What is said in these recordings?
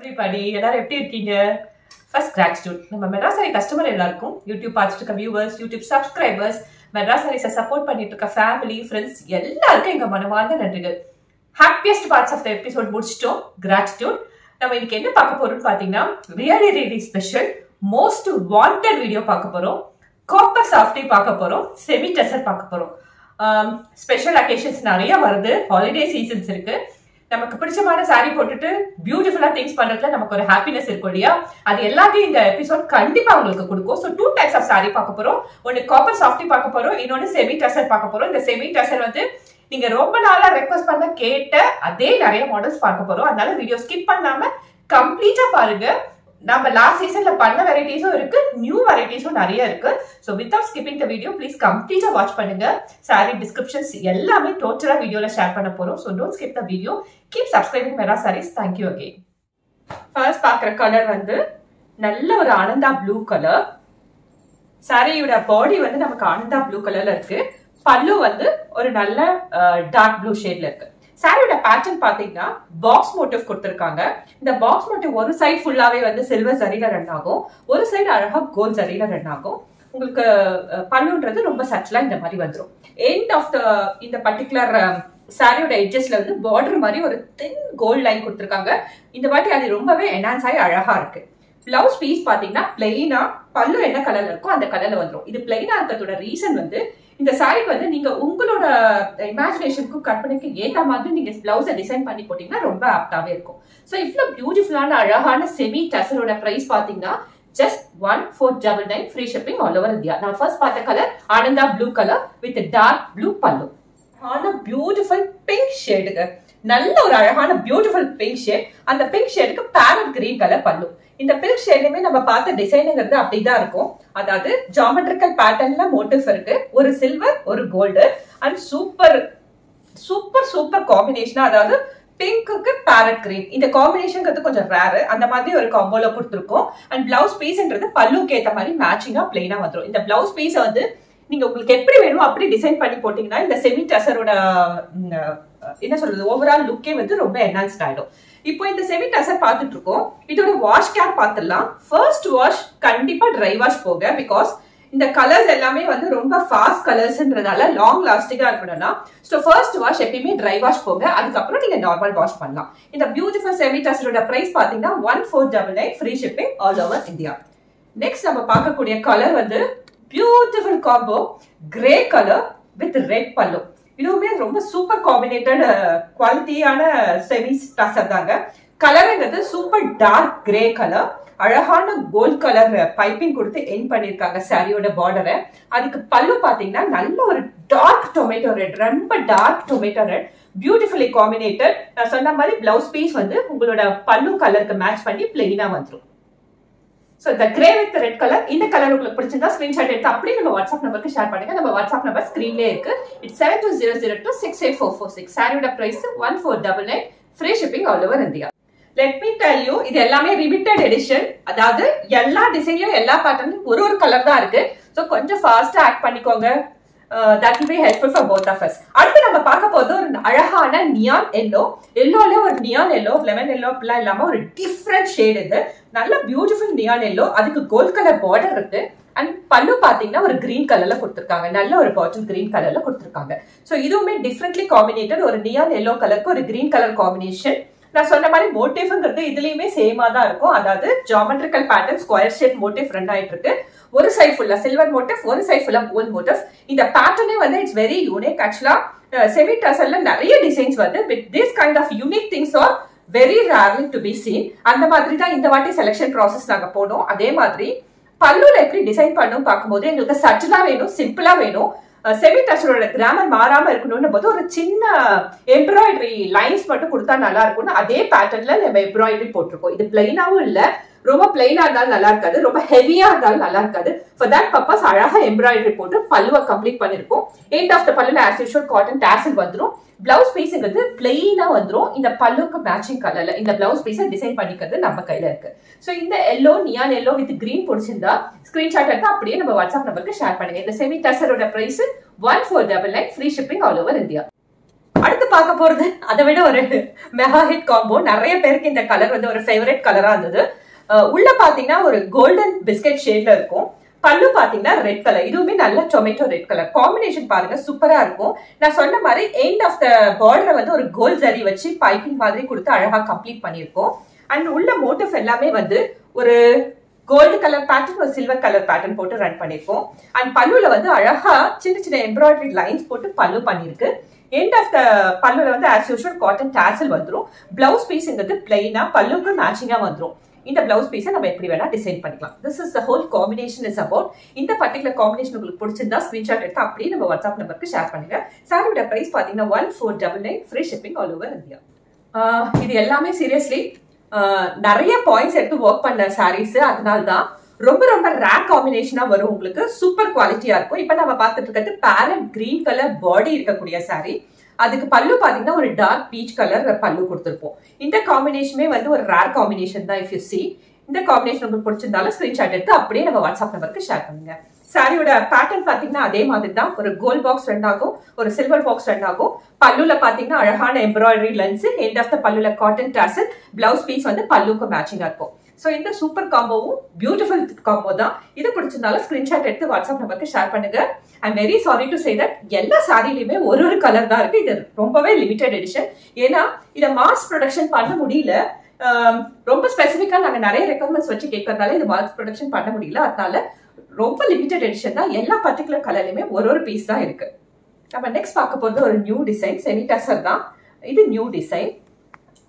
Everybody எல்லாரும் எப்படி இருக்கீங்க? ஃபர்ஸ்ட் கிராட்டிடியூட் நம்ம மெட்ராசாரி கஸ்டமர் எல்லாருக்கும் யூடியூப் பார்த்துட்டு இருக்க வியூவர்ஸ் யூடியூப் சப்ஸ்கிரைபர்ஸ் மெட்ராசாரிஸை சப்போர்ட் பண்ணிட்டு இருக்க ஃபேமிலி ஃப்ரெண்ட்ஸ் எல்லாருக்கும் எங்க மனமார்ந்த நன்றிகள். Happiest parts of the episode முடிச்சிட்டோம். கிராட்டிடியூட் நம்ம இன்னைக்கு என்ன பார்க்க போறோம்னு பாத்தீங்கன்னா really really special most wanted video பார்க்க போறோம். காப்பர் சாஃப்டி பார்க்க போறோம். செமி டெசர் பார்க்க போறோம். Um, ஸ்பெஷல் அக்கேஷன்ஸ் நிறைய வருது. ஹாலிடே சீசன்ஸ் இருக்கு. நமக்கு பிடிச்சமான சாரி போட்டுட்டு பியூட்டிஃபுல்லா திங்ஸ் பண்றதுல நமக்கு ஒரு ஹாப்பினஸ் இருக்கும் இல்லையா? அது எல்லாத்தையும் இந்த எபிசோட் கண்டிப்பா உங்களுக்கு கொடுக்கும். So two types of sari பார்க்க போறோம். ஒன்னு காப்பர் சாஃப்டி பார்க்க போறோம். இன்னொன்னு செமி டசர் பார்க்க போறோம். இந்த செமி டசர் வந்து நீங்க ரொம்ப நாளா ரெக்வஸ்ட் பண்ண கேட்ட அதே நிறைய மாடல்ஸ் பார்க்க போறோம். அதனால வீடியோ ஸ்கிப் பண்ணாம கம்ப்ளீட்டா பாருங்க. நம்ம லாஸ்ட் சீசன்ல பண்ண வெரைட்டிஸும் இருக்கு. நியூ வெரைட்டிஸும் நிறைய இருக்கு. So without skipping the video please கம்ப்ளீட்டா வாட்ச் பண்ணுங்க. சாரி டிஸ்கிரிப்ஷன்ஸ் எல்லாமே டோட்டலா வீடியோல ஷேர் பண்ண போறோம். So don't skip the video keep subscribing Mera saris thank you again first பார்க்குற கலர் வந்து நல்ல ஒரு ஆனந்தா ப்ளூ கலர் சாரியோட பாடி வந்து நமக்கு ஆனந்தா ப்ளூ கலர்ல இருக்கு. பல்லு வந்து ஒரு நல்ல டார்க் ப்ளூ ஷேட்ல இருக்கு. சாரியோட பேட்டர்ன் பாத்தீங்கன்னா பாக்ஸ் மோட்டிவ் கொடுத்திருக்காங்க. இந்த பாக்ஸ் மோட்டிவ் ஒரு சைடு ஃபுல்லாவே வந்து சில்வர் சரியில ரன் ஆகும். ஒரு சைடு அழகா கோல்ட் சரியில ரன் ஆகும். உங்களுக்கு பல்லுன்றது ரொம்ப சட்டலா இந்த மாதிரி வந்துடும் எண்ட் ஆஃப் த இந்த பர்டிகுலர் சாரியோட எட்ஜஸ்ல வந்து பார்டர் மாதிரி ஒரு தின் கோல்ட் லைன் கொடுத்துருக்காங்க. இந்த வாட்டி அது ரொம்பவே என்ஹான்ஸ் ஆகி அழகா இருக்கு. பிளவுஸ் பீஸ் பாத்தீங்கன்னா பிளெயினா பல்லு என்ன கலர்ல இருக்கோ அந்த கலர்ல வந்துடும் இது பிளெயினா இருக்கிறதோட ரீசன் வந்து இந்த சாரிக்கு வந்து நீங்க உங்களோட இமேஜினேஷனுக்கும் கற்பனைக்கு ஏத்த மாதிரி நீங்க பிளவுஸை டிசைன் பண்ணி போட்டீங்கன்னா ரொம்ப ஆப்டாவே இருக்கும். ஸோ இவ்வளவு பியூட்டிஃபுல்லான அழகான செமி டசரோட பிரைஸ் பாத்தீங்கன்னா just one four double nine free shipping all over India நான் ஃபர்ஸ்ட் பார்த்த colour Ananda blue colour with dark blue pallu ஆன பியூட்டிஃபுல் பிங்க் ஷேடுங்க நல்ல ஒரு அழகான பியூட்டிஃபுல் பிங்க் ஷேட் அந்த பிங்க் ஷேடுக்கு பேரட் கிரீன் கலர் பல்லு. இந்த பிங்க் ஷேட்லயுமே நம்ம பார்த்த டிசைனுங்கிறது அப்படிதான் இருக்கும். அதாவது ஜாமெட்ரிக்கல் பேட்டர்ன்ல மோட்டிவ்ஸ் இருக்கு. ஒரு சில்வர் ஒரு gold and super super super காம்பினேஷனா அதாவது பிங்க்குக்கு பேரட் கிரீன் இந்த காம்பினேஷன்ங்கிறது கொஞ்சம் ரேரு அந்த மாதிரி ஒரு காம்போல கொடுத்துருக்கோம். அண்ட் பிளவுஸ் பீஸ்ன்றது பல்லுக்கு ஏற்ற மாதிரி மேட்சிங்கா பிளெயினா வந்துடும் இந்த பிளவுஸ் பீஸ் வந்து நீங்க உங்களுக்கு எப்படி வேணுமோ அப்படி டிசைன் பண்ணி போட்டீங்கன்னா இந்த செமி டசரோட என்ன சொல்றது ஓவரால் லுக்கே வந்து ரொம்ப என்ஹான்ஸ்ட் ஆயிடும். இப்போ இந்த செமி டசர் பார்த்துட்டு இருக்கோம் இதோட வாஷ் கேர் பார்த்துடலாம். ஃபர்ஸ்ட் வாஷ் கண்டிப்பா ட்ரை வாஷ் போக பிகாஸ் இந்த கலர்ஸ் எல்லாமே வந்து ரொம்ப ஃபாஸ்ட் கலர்ஸ்ன்றதால லாங் லாஸ்டிக்கா இருக்கணும்னா ஸோ ஃபர்ஸ்ட் வாஷ் எப்பயுமே ட்ரை வாஷ் போங்க. அதுக்கப்புறம் நீங்க நார்மல் வாஷ் பண்ணலாம். இந்த பியூட்டிஃபுல் செமி டசரோட பிரைஸ் பாத்தீங்கன்னா one four double nine free shipping all over India next நம்ம பார்க்கக்கூடிய கலர் வந்து beautiful combo grey colour with red பல்லு இதுவுமே ரொம்ப சூப்பர் காம்பினேட்டட் குவாலிட்டியான செமிஸ் டசர் தாங்க. கலருங்கிறது சூப்பர் டார்க் கிரே கலர் அழகான கோல்ட் கலர் பைப்பிங் கொடுத்து என் பண்ணியிருக்காங்க சாரியோட பார்டரை அதுக்கு பல்லு பார்த்தீங்கன்னா நல்ல ஒரு டார்க் டொமேட்டோ ரெட் ரொம்ப dark tomato red beautifully combinated நான் சொன்ன மாதிரி பிளவுஸ் பீஸ் வந்து உங்களோட பல்லு கலருக்கு மேட்ச் பண்ணி பிளெயினாக வந்துடும் ஸோ இந்த கிரே வித் ரெட் கலர் இந்த கலர் உங்களுக்கு பிடிச்சிருந்தா ஸ்கிரீன்ஷாட் எடுத்து அப்படியே நம்ம வாட்ஸ்அப் நம்பருக்கு ஷேர் பண்ணுங்க. நம்ம வாட்ஸ்அப் நம்பர் ஸ்க்ரீன்லேயே இருக்கு. It's seven two zero zero two six eight four four six சாரியோட price one four double nine free shipping all over India let me tell you இது எல்லாமே லிமிடெட் எடிஷன் அதாவது எல்லா டிசைன்லயும் எல்லா பேட்டர்னும் ஒரு ஒரு கலர் தான் இருக்கு. ஸோ கொஞ்சம் ஃபாஸ்டா ஆக்ட் பண்ணிக்கோங்க. That will be helpful for both of us அடுத்து நம்ம பார்க்க போது ஒரு அழகான நியான் எல்லோ எல்லோல ஒரு நியான் எல்லோ லெமன் எல்லோ அப்படிலாம் இல்லாம ஒரு டிஃப்ரெண்ட் ஷேடு இது. நல்ல பியூட்டிஃபுல் நியான் எல்லோ அதுக்கு கோல்ட் கலர் பார்டர் இருக்கு. அண்ட் பல்லு பார்த்தீங்கன்னா ஒரு கிரீன் கலர்ல கொடுத்துருக்காங்க. நல்ல ஒரு பாட்டில் கிரீன் கலர்ல கொடுத்துருக்காங்க. ஸோ இதுவுமே டிஃப்ரெண்ட்லி காம்பினேட்டட் ஒரு நியான் எல்லோ கலருக்கு ஒரு கிரீன் கலர் காம்பினேஷன் நான் சொன்ன மாதிரி மோட்டிவ்ங்கிறது இதுலயுமே சேமா தான் இருக்கும். அதாவது geometrical pattern square shape motif ரெண்டாயிட்டு இருக்கு ஒரு சைட் ஃபுல்லா சில்வர் மோட்டிவ் ஒரு சைட் ஃபுல்லா கோல்ட் மோட்டிவ் இந்த பேட்டர்னே வந்து இட்ஸ் வெரி யூனிக் ஆக்சுவலா செமி டசல்ல நிறைய டிசைன்ஸ் வந்து with this kind of unique things are very rarely to be seen அந்த மாதிரி தான் இந்த வாட்டி செலெக்ஷன் ப்ராசஸ் நாங்க போனோம். அதே மாதிரி பல்லுல எப்படி டிசைன் பண்ணும் பார்க்கும்போது எங்களுக்கு சட்டலா வேணும் சிம்பிளா வேணும். செமி டச்சரோட கிராமர் மாறாம இருக்கணும்னு போது ஒரு சின்ன எம்ப்ராய்டரி லைன்ஸ் மட்டும் கொடுத்தா நல்லா இருக்கும்னு அதே பேட்டர்ன்ல நம்ம எம்ப்ராய்டரி போட்டிருக்கோம். இது பிளைனாவும் இல்லை. ரொம்ப பிளைனா இருந்தாலும் நல்லா இருக்காது ரொம்ப ஹெவியா இருந்தாலும் நல்லா இருக்காது. ஃபார் தட் பர்பஸ் அழகா எம்ப்ராய்டரி போட்டு பல்லுவை கம்ப்ளீட் பண்ணிருக்கோம். எண்ட் ஆஃப் த பல்லுல ஆஸ் யூஷுவல் காட்டன் டேசல் வந்துடும் பிளவுஸ் பீஸுங்கிறது பிளெயினா வந்துடும் இந்த பல்லுக்கு மேட்சிங் கலர்ல இந்த பிளவுஸ் பீஸை டிசைன் பண்ணிக்கிறது நம்ம கையில இருக்கு. ஸோ இந்த yellow neon yellow with green பிடிச்சிருந்தா ஸ்கிரீன்ஷாட் எடுத்து அப்படியே நம்ம வாட்ஸ்அப் நம்பருக்கு ஷேர் பண்ணுங்க. இந்த semi டசரோட price one four double nine free shipping all over India அடுத்து பார்க்க போறது அதை விட ஒரு மெகா ஹிட் காம்போ நிறைய பேருக்கு இந்த கலர் வந்து ஒரு ஃபேவரட் கலரா இருந்தது. உள்ள பாத்தீங்கன்னா ஒரு கோல்டன் பிஸ்கட் ஷேட்ல இருக்கும். பல்லு பாத்தீங்கன்னா ரெட் கலர் இதுவுமே நல்ல டொமேட்டோ ரெட் கலர் காம்பினேஷன் பாருங்க சூப்பரா இருக்கும். நான் சொன்ன மாதிரி எண்ட் ஆஃப் த பார்டரை வந்து ஒரு கோல்ட் ஜரி வச்சு பைப்பிங் மாதிரி கொடுத்து அழகா கம்ப்ளீட் பண்ணியிருக்கோம். அண்ட் உள்ள மோட்டிவ் எல்லாமே வந்து ஒரு கோல்டு கலர் பேட்டர்ன் ஒரு சில்வர் கலர் பேட்டர்ன் போட்டு ரன் பண்ணிருக்கோம் அண்ட் பல்லுல வந்து அழகா சின்ன சின்ன எம்ப்ராய்டரி லைன்ஸ் போட்டு பல்லு பண்ணிருக்கு எண்ட் ஆஃப் த பல்லுல வந்து ஆஸ் யூஷுவல் காட்டன் டேசல் வந்துடும் பிளவுஸ் பீஸ்ங்கிறது பிளெயினா பல்லுக்கு மேட்சிங்கா வந்துடும் இந்த பிளவுஸ் பீஸை நம்ம எப்படி வேணா டிசைன் பண்ணிக்கலாம். This is the whole combination is about இந்த பர்டிகுலர் காம்பினேஷன் உங்களுக்கு பிடிச்சிருந்தா ஸ்கிரீன்ஷாட் எடுத்து அப்படியே நம்ம வாட்ஸ்அப் நம்பருக்கு ஷேர் பண்ணுங்க. சாரியோட பிரைஸ் பார்த்தீங்கன்னா one four double nine free shipping all over India இது எல்லாமே சீரியஸ்லி நிறைய பாயிண்ட்ஸ் எடுத்து ஒர்க் பண்ண சாரீஸ் அதனால தான் ரொம்ப ரொம்ப ரேர் காம்பினேஷனா வரும் உங்களுக்கு. சூப்பர் குவாலிட்டியா இருக்கும். இப்ப நம்ம பார்த்துட்டு இருக்கிறது பேரட் கிரீன் கலர் பாடி இருக்கக்கூடிய சாரீ அதுக்கு பல்லு பார்த்தீங்கன்னா ஒரு டார்க் பீச் கலர் பல்லு கொடுத்துருப்போம். இந்த காம்பினேஷனே வந்து ஒரு ரேர் காம்பினேஷன் தான் இஃப் யூ சி இந்த காம்பினேஷன் உங்களுக்கு பிடிச்சிருந்தாலும் ஸ்கிரீன்ஷாட் எடுத்து அப்படியே நம்ம வாட்ஸ்அப் நம்பருக்கு ஷேர் பண்ணுங்க. சாரியோட பேட்டர்ன் பாத்தீங்கன்னா அதே மாதிரி தான். ஒரு கோல்ட் பாக்ஸ் ரெண்ட் ஆகும் ஒரு சில்வர் பாக்ஸ் ரெண்ட் ஆகும். பல்லுல பாத்தீங்கன்னா அழகான embroidery lens end of the பல்லுல காட்டன் டாசல் பிளவுஸ் பீஸ் வந்து பல்லுக்கு மேட்சிங்கா இருக்கும். ஸோ இந்த சூப்பர் காம்போவும் பியூட்டிஃபுல் காம்போ தான். இது பிடிச்சிருந்தாலும் ஸ்கிரீன்ஷாட் எடுத்து வாட்ஸ்அப் நம்பருக்கு ஷேர் பண்ணுங்க. I'm very sorry to say that எல்லா சாரிலையுமே ஒரு ஒரு கலர் தான் இருக்கு. இது ரொம்பவே லிமிடெட் எடிஷன் ஏன்னா இதை மாஸ் ப்ரொடக்ஷன் பண்ண முடியல. ரொம்ப ஸ்பெசிஃபிக்காக நாங்கள் நிறைய ரெக்குவயர்மெண்ட்ஸ் வச்சு கேட்கறதால இது மாஸ் ப்ரொடக்ஷன் பண்ண முடியல. அதனால ரொம்ப லிமிடெட் எடிஷன் தான். எல்லா பர்டிகுலர் கலர்லையுமே ஒரு ஒரு பீஸ் தான் இருக்கு. நம்ம நெக்ஸ்ட் பார்க்க போகிறது ஒரு நியூ டிசைன் செமி தான். இது நியூ டிசைன்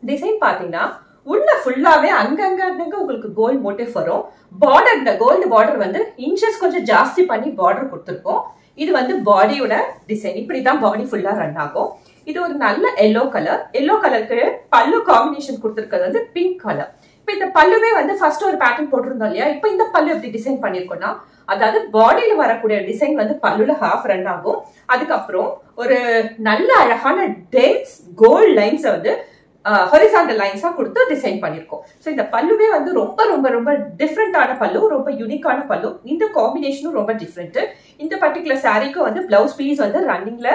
டிசைன் பார்த்தீங்கன்னா உள்ள ஃபுல்லாவே அங்கங்க அங்கங்க உங்களுக்கு கோல்டு மோட்டிவ் வரும். பார்டர் இந்த கோல்டு பார்டர் வந்து இன்ச்சஸ் கொஞ்சம் ஜாஸ்தி பண்ணி பார்டர் கொடுத்துருக்கோம். இது வந்து பாடியோட டிசைன் இப்படிதான் பாடி ஃபுல்லா ரன் ஆகும். இது ஒரு நல்ல எல்லோ கலர் எல்லோ கலருக்கு பல்லு காம்பினேஷன் கொடுத்துருக்கிறது வந்து பிங்க் கலர் இப்ப இந்த பல்லுவே வந்து ஃபர்ஸ்ட் ஒரு பேட்டர்ன் போட்டிருந்தோம் இல்லையா? இப்ப இந்த பல்லு எப்படி டிசைன் பண்ணிருக்கோம்னா அதாவது பாடியில வரக்கூடிய டிசைன் வந்து பல்லுல ஹாஃப் ரன் ஆகும். அதுக்கப்புறம் ஒரு நல்ல அழகான டென்ஸ் கோல்ட் லைன்ஸ் வந்து ஹொரிசாண்டல் லைன்ஸாக கொடுத்து டிசைன் பண்ணியிருக்கோம். ஸோ இந்த பல்லுவே வந்து ரொம்ப ரொம்ப ரொம்ப டிஃப்ரெண்ட்டான பல்லு ரொம்ப யூனிக்கான பல்லு இந்த காம்பினேஷனும் ரொம்ப டிஃப்ரெண்ட்டு இந்த பர்டிகுலர் சாரீக்கும் வந்து பிளவுஸ் பீஸ் வந்து ரன்னிங்கில்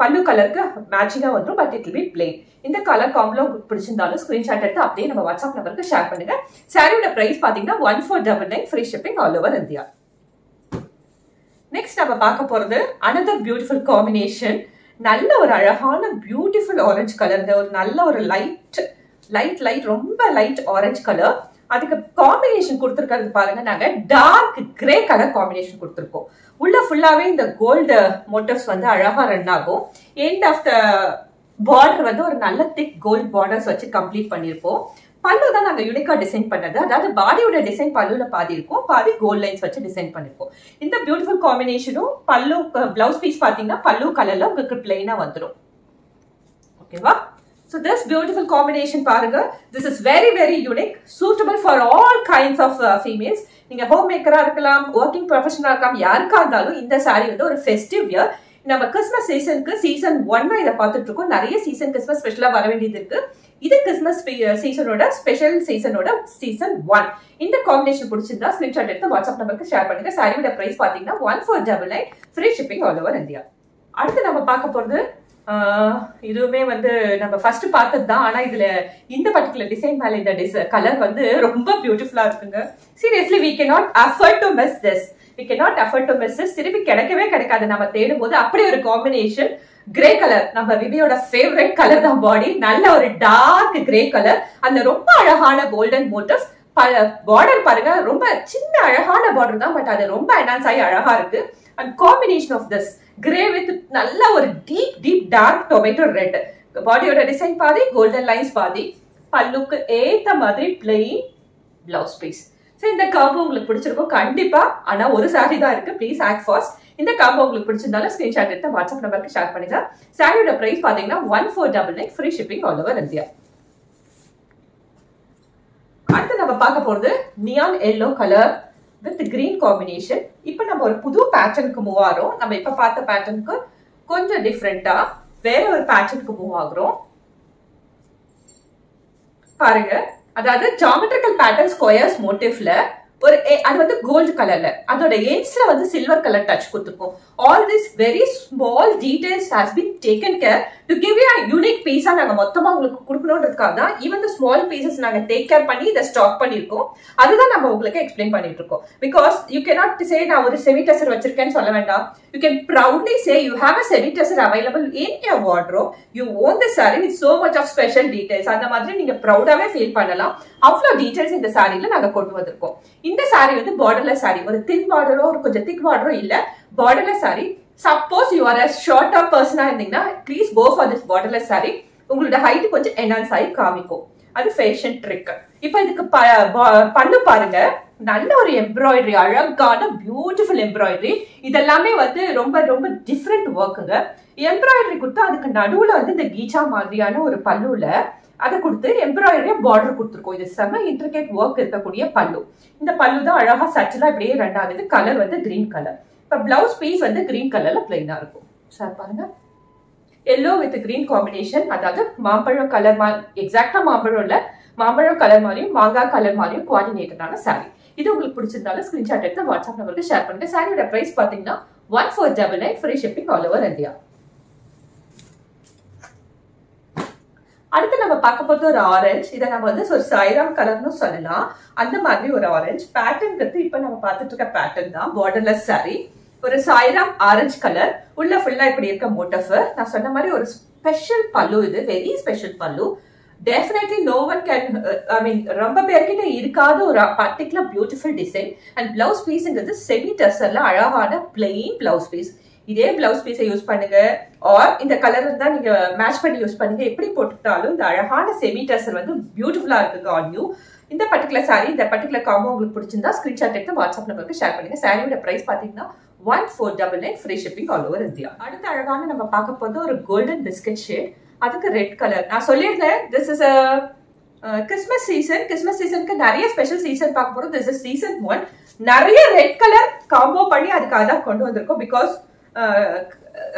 பல்லு கலருக்கு மேட்சிங்காக வந்துடும் பட் இட் பி பிளேன் இந்த கலர் காம்போ பிடிச்சிருந்தாலும் ஸ்க்ரீன்ஷாட் எடுத்து அப்படியே நம்ம வாட்ஸ்அப் நம்பருக்கு ஷேர் பண்ணுங்க. சாரியோட ப்ரைஸ் பார்த்தீங்கன்னா one four double nine free shipping all over India next நம்ம பார்க்க போகிறது அனதர் பியூட்டிஃபுல் காம்பினேஷன் நல்ல ஒரு அழகான பியூட்டிஃபுல் ஆரஞ்சு கலர் இந்த ஒரு நல்ல ஒரு லைட் லைட் லைட் ரொம்ப லைட் ஆரஞ்சு கலர் அதுக்கு காம்பினேஷன் கொடுத்துருக்கிறது பாருங்க நாங்க டார்க் கிரே கலர் காம்பினேஷன் கொடுத்துருக்கோம். உள்ள ஃபுல்லாவே இந்த கோல்டு மோட்டர்ஸ் வந்து அழகா ரன் ஆகும். எண்ட் ஆஃப் த பார்டர் வந்து ஒரு நல்ல திக் கோல்ட் பார்டர்ஸ் வச்சு கம்ப்ளீட் பண்ணியிருப்போம். பல்லு தான் நாங்கள் யூனிக்காக டிசைன் பண்ணது. அதாவது பாடியோட டிசைன் பல்லுல பாதி இருக்கும் பாதி கோல்ட் லைன்ஸ் வச்சு டிசைன் பண்ணிருக்கோம். இந்த பியூட்டிஃபுல் காம்பினேஷனும் பல்லு பிளவுஸ் பீஸ் பார்த்தீங்கன்னா பல்லு கலர்ல உங்களுக்கு பிளெயினாக வந்துடும் ஓகேவா So this beautiful combination பாருங்க. This is very very unique suitable for all kinds of uh, females. நீங்க ஹோம் மேக்கரா இருக்கலாம் ஒர்க்கிங் ப்ரொஃபஷனலா இருக்கலாம் யாருக்கா இருந்தாலும் இந்த சாரி வந்து ஒரு ஃபெஸ்டிவ் இயர் நம்ம கிறிஸ்மஸ் சீசனுக்கு சீசன் ஒன்னா இதை பார்த்துட்டு இருக்கோம். நிறைய சீசன் கிறிஸ்மஸ் ஸ்பெஷலா வர வேண்டியது இருக்கு. இது கிறிஸ்மஸ் சீசனோட ஸ்பெஷல் சீசனோட சீசன் ஒன் இந்த காம்பினேஷன் பிடிச்சிருந்தா ஸ்கிரீன்ஷாட் எடுத்து வாட்ஸ்அப் நம்பருக்கு ஷேர் பண்ணுங்க. சாரியோட பிரைஸ் பாத்தீங்கன்னா one four double nine free shipping all over India அடுத்து நம்ம பார்க்க போறது இதுவுமே வந்து நம்ம ஃபர்ஸ்ட் பார்த்தது தான். ஆனா இதுல இந்த பர்டிகுலர் டிசைன் மேல இந்த டிசை கலர் வந்து ரொம்ப பியூட்டிஃபுல்லா இருக்குங்க. Seriously we can not afford to miss this we can not afford to miss this திருப்பி கிடைக்கவே கிடைக்காது. நம்ம தேடும் போது அப்படி ஒரு காம்பினேஷன் கிரே கலர் நம்ம விபியோட ஃபேவரட் கலர் தான் பாடி நல்ல ஒரு டார்க் கிரே கலர் அந்த ரொம்ப அழகான கோல்டன் மோட்டர்ஸ் பார்டர் பாருங்க. ரொம்ப சின்ன அழகான பார்டர் தான் பட் அது ரொம்ப என்ஹான்ஸ் ஆகி அழகா இருக்கு. And combination of this grey with நல்ல ஒரு deep deep dark tomato red பாடியோட டிசைன் பாதி கோல்டன் லைன்ஸ் பாதி. பல்லுக்கு ஏத்த மாதிரி பிளெயின் பிளவுஸ் பீஸ் ஸோ இந்த காம்போ உங்களுக்கு பிடிச்சிருக்கும். கண்டிப்பா. ஆனா ஒரு சாரி தான் இருக்கு. ப்ளீஸ் ஆக்ட் ஃபாஸ்ட் இந்த காம்போ உங்களுக்கு பிடிச்சிருந்தாலும் ஸ்கிரீன்ஷாட் எடுத்து வாட்ஸ்அப் நம்பருக்கு ஷேர் பண்ணுங்க. சாரியோட பிரைஸ் பாத்தீங்கன்னா one four double nine free shipping all over India அடுத்து நம்ம பார்க்க போறது neon yellow colour with green combination இப்போ நம்ம ஒரு புது பேட்டர்னுக்கு மூவ் ஆகிறோம். நம்ம இப்ப பார்த்த பேட்டர்னுக்கு கொஞ்சம் டிஃப்ரெண்டா வேற ஒரு பேட்டர்னுக்கு மூவ் ஆகுறோம். பாருங்க. அதாவது ஜாமெட்ரிக்கல் பேட்டர்ன் ஸ்கொயர்ஸ் மோட்டிவ்ல ஒரு அது வந்து கோல்டு கலர்ல அதோட எண்ட்ஸ்ல வந்து சில்வர் கலர் டச் கொடுத்துருக்கும். All this very small details has been taken care to give you unique பீஸா நாங்க மொத்தமா உங்களுக்கு கொடுக்கணும்ன்றதுக்காக தான் ஈவன் த ஸ்மால் பீசஸ் நாங்க டேக் கேர் பண்ணி இதை ஸ்டாக் பண்ணிருக்கோம் அதுதான் நம்ம உங்களுக்கு எக்ஸ்பிளைன் பண்ணிட்டு இருக்கோம். பிகாஸ் யூ கேனாட் சே நான் ஒரு செமி டெசர் வச்சிருக்கேன்னு சொல்ல வேண்டாம். You can proudly say you have a semi tussar available in your wardrobe you own the sari with so much of special details அந்த மாதிரி நீங்க ப்ரௌடாவே ஃபீல் பண்ணலாம். அவ்வளோ டீடைல்ஸ் இந்த சாரியில நாங்க கொண்டு வந்திருக்கோம். இந்த சாரி வந்து பார்டர்லெஸ் சாரி ஒரு தின் பார்டரோ ஒரு கொஞ்சம் திக் பார்டரோ இல்ல borderless sari suppose you are a ஷார்ட்டா பர்சனா இருந்தீங்கன்னா please go for this bottle sari உங்களோட ஹைட் கொஞ்சம் என்ஹான்ஸ் ஆகி காமிக்கும். அது ஃபேஷன் ட்ரிக் இப்போ இதுக்கு ப- ப- பண்ணு பாருங்க. நல்ல ஒரு எம்ப்ராய்டரி அழகான பியூட்டிஃபுல் எம்ப்ராய்டரி இதெல்லாமே வந்து ரொம்ப ரொம்ப டிஃப்ரெண்ட் ஒர்க்குங்க எம்ப்ராய்டரி கொடுத்து அதுக்கு நடுவில் வந்து இந்த கீச்சா மாதிரியான ஒரு பல்லுல அதை கொடுத்து எம்ப்ராய்டரியா பார்டர் கொடுத்துருக்கோம். இது செம இன்ட்ரிகேட் ஒர்க் இருக்கக்கூடிய பல்லு. இந்த பல்லு தான் அழகா சட்டிலா இப்படியே ரெண்டாவது கலர் வந்து கிரீன் கலர் இப்போ பிளவுஸ் பீஸ் வந்து கிரீன் கலர்ல பிளைனா இருக்கும். சார் பாருங்க. எல்லோ வித் கிரீன் காம்பினேஷன் அதாவது மாம்பழம் கலர் மா எக்ஸாக்டா மாம்பழம் இல்ல மாம்பழம் கலர் மாதிரியும் மாங்காய் கலர் மாதிரியும் கோஆர்டினேட்டடான சாரி இது உங்களுக்கு பிடிச்சிருந்தாலும் ஸ்கிரீன்ஷாட் எடுத்து வாட்ஸ்அப் நம்பருக்கு ஷேர் பண்ணுங்க. சாரியோட பிரைஸ் பாத்தீங்கன்னா one four double nine free shipping all over India அடுத்து நம்ம பார்க்க போறது ஒரு ஆரஞ்சு இதை நம்ம வந்து ஒரு சைராம் கலர்னு சொல்லலாம். அந்த மாதிரி ஒரு ஆரஞ்சு பேட்டர்ன்றது இப்ப நம்ம பார்த்துட்டு இருக்க பேட்டர்ன் தான் பார்டர்லெஸ் saree. ஒரு சாய்ராம் ஆரஞ்சு கலர் உள்ள ஃபுல்லா இப்படி இருக்க மோட்டஃப் நான் சொன்ன மாதிரி ஒரு ஸ்பெஷல் பல்லு இது. Very special pallu. Definitely no one can I mean ரொம்ப பேர்கிட்ட இருக்காத ஒரு particular beautiful design and blouse பீஸ்ங்கிறது semi டெஸ்டர்ல அழகான பிளெயின் பிளவுஸ் பீஸ் இதே பிளவுஸ் பீஸை யூஸ் பண்ணுங்க. ஆர் இந்த கலர் தான் நீங்க மேட்ச் பண்ணி யூஸ் பண்ணுங்க. எப்படி போட்டுக்கிட்டாலும் இந்த அழகான செமி டெஸ்டர் வந்து பியூட்டிஃபுல்லா இருக்குங்க ஆன் யூ இந்த பர்டிகுலர் சாரி இந்த பர்டிகுலர் காம்போ உங்களுக்கு பிடிச்சிருந்தா ஸ்கிரீன்ஷாட் எடுத்து வாட்ஸ்அப் நம்பருக்கு ஷேர் பண்ணுங்க. சாரியோட பிரைஸ் பாத்தீங்கன்னா one four double nine free shipping all over India அடுத்த அழகான நம்ம பார்க்க போது ஒரு கோல்டன் பிஸ்கட் ஷேட் அதுக்கு ரெட் கலர் நான் சொல்லியிருந்தேன் this is a Christmas season Christmas சீசனுக்கு நிறைய ஸ்பெஷல் சீசன் பார்க்க போறோம். திஸ் இஸ் சீசன் ஒன் நிறைய ரெட் கலர் காம்போ பண்ணி அதுக்காக தான் கொண்டு வந்திருக்கோம். பிகாஸ்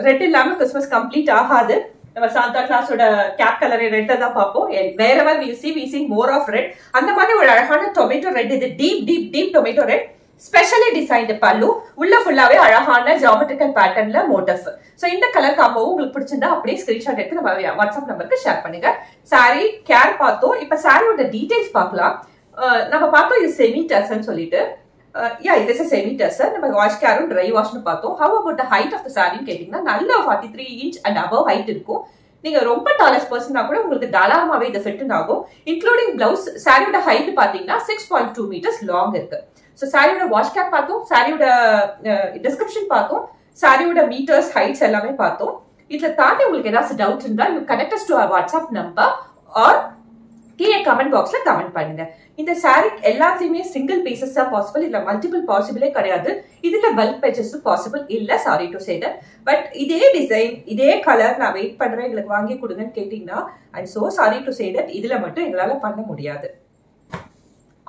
ரெட் uh, இல்லாம கிறிஸ்மஸ் கம்ப்ளீட் ஆகாது. நம்ம சாந்தா கிளாஸோட கேப் கலரை ரெட்டை தான் பார்ப்போம். வேற wherever we see we see more of red அந்த மாதிரி ஒரு அழகான டொமேட்டோ ரெட் இது deep deep deep tomato red specially designed pallu. உள்ள ஃபுல்லாவே அழகான ஜாமெட்ரிக்கல் பேட்டர்ன்ல மோட்டிஃப் ஸோ இந்த கலர் காம்போவும் உங்களுக்கு பிடிச்சிருந்தா அப்படியே ஸ்கிரீன்ஷாட் எடுத்து நம்ம வாட்ஸ்அப் நம்பருக்கு ஷேர் பண்ணுங்க. சாரி கேர் பார்த்தோம். இப்ப சாரியோட டீடைல்ஸ் பார்க்கலாம். நம்ம பார்த்தோம் இது செமி டர்ஸ்ன்னு சொல்லிட்டு. யா இது இஸ் செமி டர்சர் நம்ம வாஷ் கேரும் ட்ரை வாஷ்னு பார்த்தோம். How about the height of the சாரின்னு கேட்டீங்கன்னா நல்ல forty three inch and above height இருக்கும். நீங்க ரொம்ப டாலஸ்ட் பர்சனா கூட உங்களுக்கு தாராளமாவே இது ஃபிட் ஆகும் இன்க்ளூடிங் பிளவுஸ் சாரியோட ஹைட் பாத்தீங்கன்னா six point two metres long இருக்கு. ஸோ சாரியோட வாஷ் கேப் பார்த்தோம். சாரியோட டிஸ்கிரிப்ஷன் பார்த்தோம். சாரியோட மீட்டர்ஸ் ஹைட்ஸ் எல்லாமே பார்த்தோம். இதில் தாண்டி உங்களுக்கு ஏதாச்சும் டவுட் இருந்தால் you connect to our WhatsApp number or கீழே கமெண்ட் பாக்ஸ்ல கமெண்ட் பண்ணுங்க. இந்த சாரி எல்லாத்தையுமே சிங்கிள் பீசஸ் தான் பாசிபிள் இல்லை மல்டிபிள் பாசிபிளே கிடையாது. இதுல பல்க் பேச்சஸ் பாசிபிள் இல்ல சாரி டு சே பட் இதே டிசைன் இதே கலர் நான் வெயிட் பண்றேன் எங்களுக்கு வாங்கி கொடுங்கன்னு கேட்டீங்கன்னா I so sorry to say that இதுல மட்டும் எங்களால பண்ண முடியாது.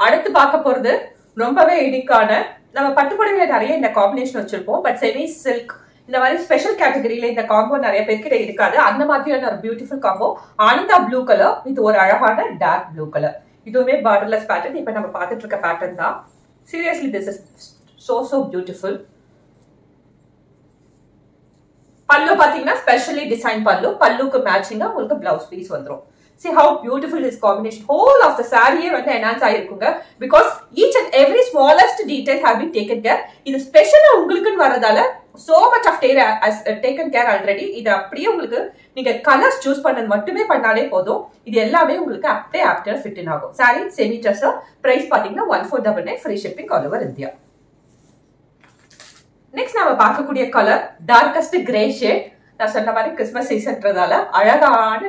அடுத்து பார்க்க போறது ரொம்பவே யூனிக்கான நம்ம பட்டுப்புடவையில நிறைய இந்த காம்பினேஷன் வச்சிருப்போம். பட் செமி சில்க் இந்த மாதிரி ஸ்பெஷல் கேட்டகரியில இந்த காம்போ நிறைய பேர்கிட்ட இருக்காது. அந்த மாதிரியான ஒரு beautiful combo Ananda blue colour இது ஒரு அழகான டார்க் ப்ளூ கலர் இதுவுமே பார்டர்லெஸ் பேட்டர்ன் இப்ப நம்ம பார்த்துட்டு இருக்க பேட்டர்ன் தான். Seriously this is so so beautiful pallu பாத்தீங்கன்னா ஸ்பெஷலி டிசைன் பல்லு. பல்லுக்கு மேட்சிங்கா உங்களுக்கு பிளவுஸ் பீஸ் வந்துடும் see how beautiful this combination whole of the saree வந்து enhance ஆயிருக்குங்க. Because each and every smallest detail have been taken care. இது ஸ்பெஷலாக உங்களுக்குன்னு வரதால so much of care has uh, taken care already. இது அப்படியே உங்களுக்கு நீங்க கலர்ஸ் சூஸ் பண்ணது மட்டுமே பண்ணாலே போதும். இது எல்லாமே உங்களுக்கு அப்படியே ஆப்டர் ஃபிட் இன் ஆகும். சாரி செமி ட்ரெஸ் பிரைஸ் பார்த்தீங்கன்னா one four double nine free shipping all over India next நம்ம பார்க்கக்கூடிய கலர் டார்கஸ்ட் கிரே ஷேட் நான் சொன்ன மாதிரி கிறிஸ்மஸ் சீசன்றதால அழகான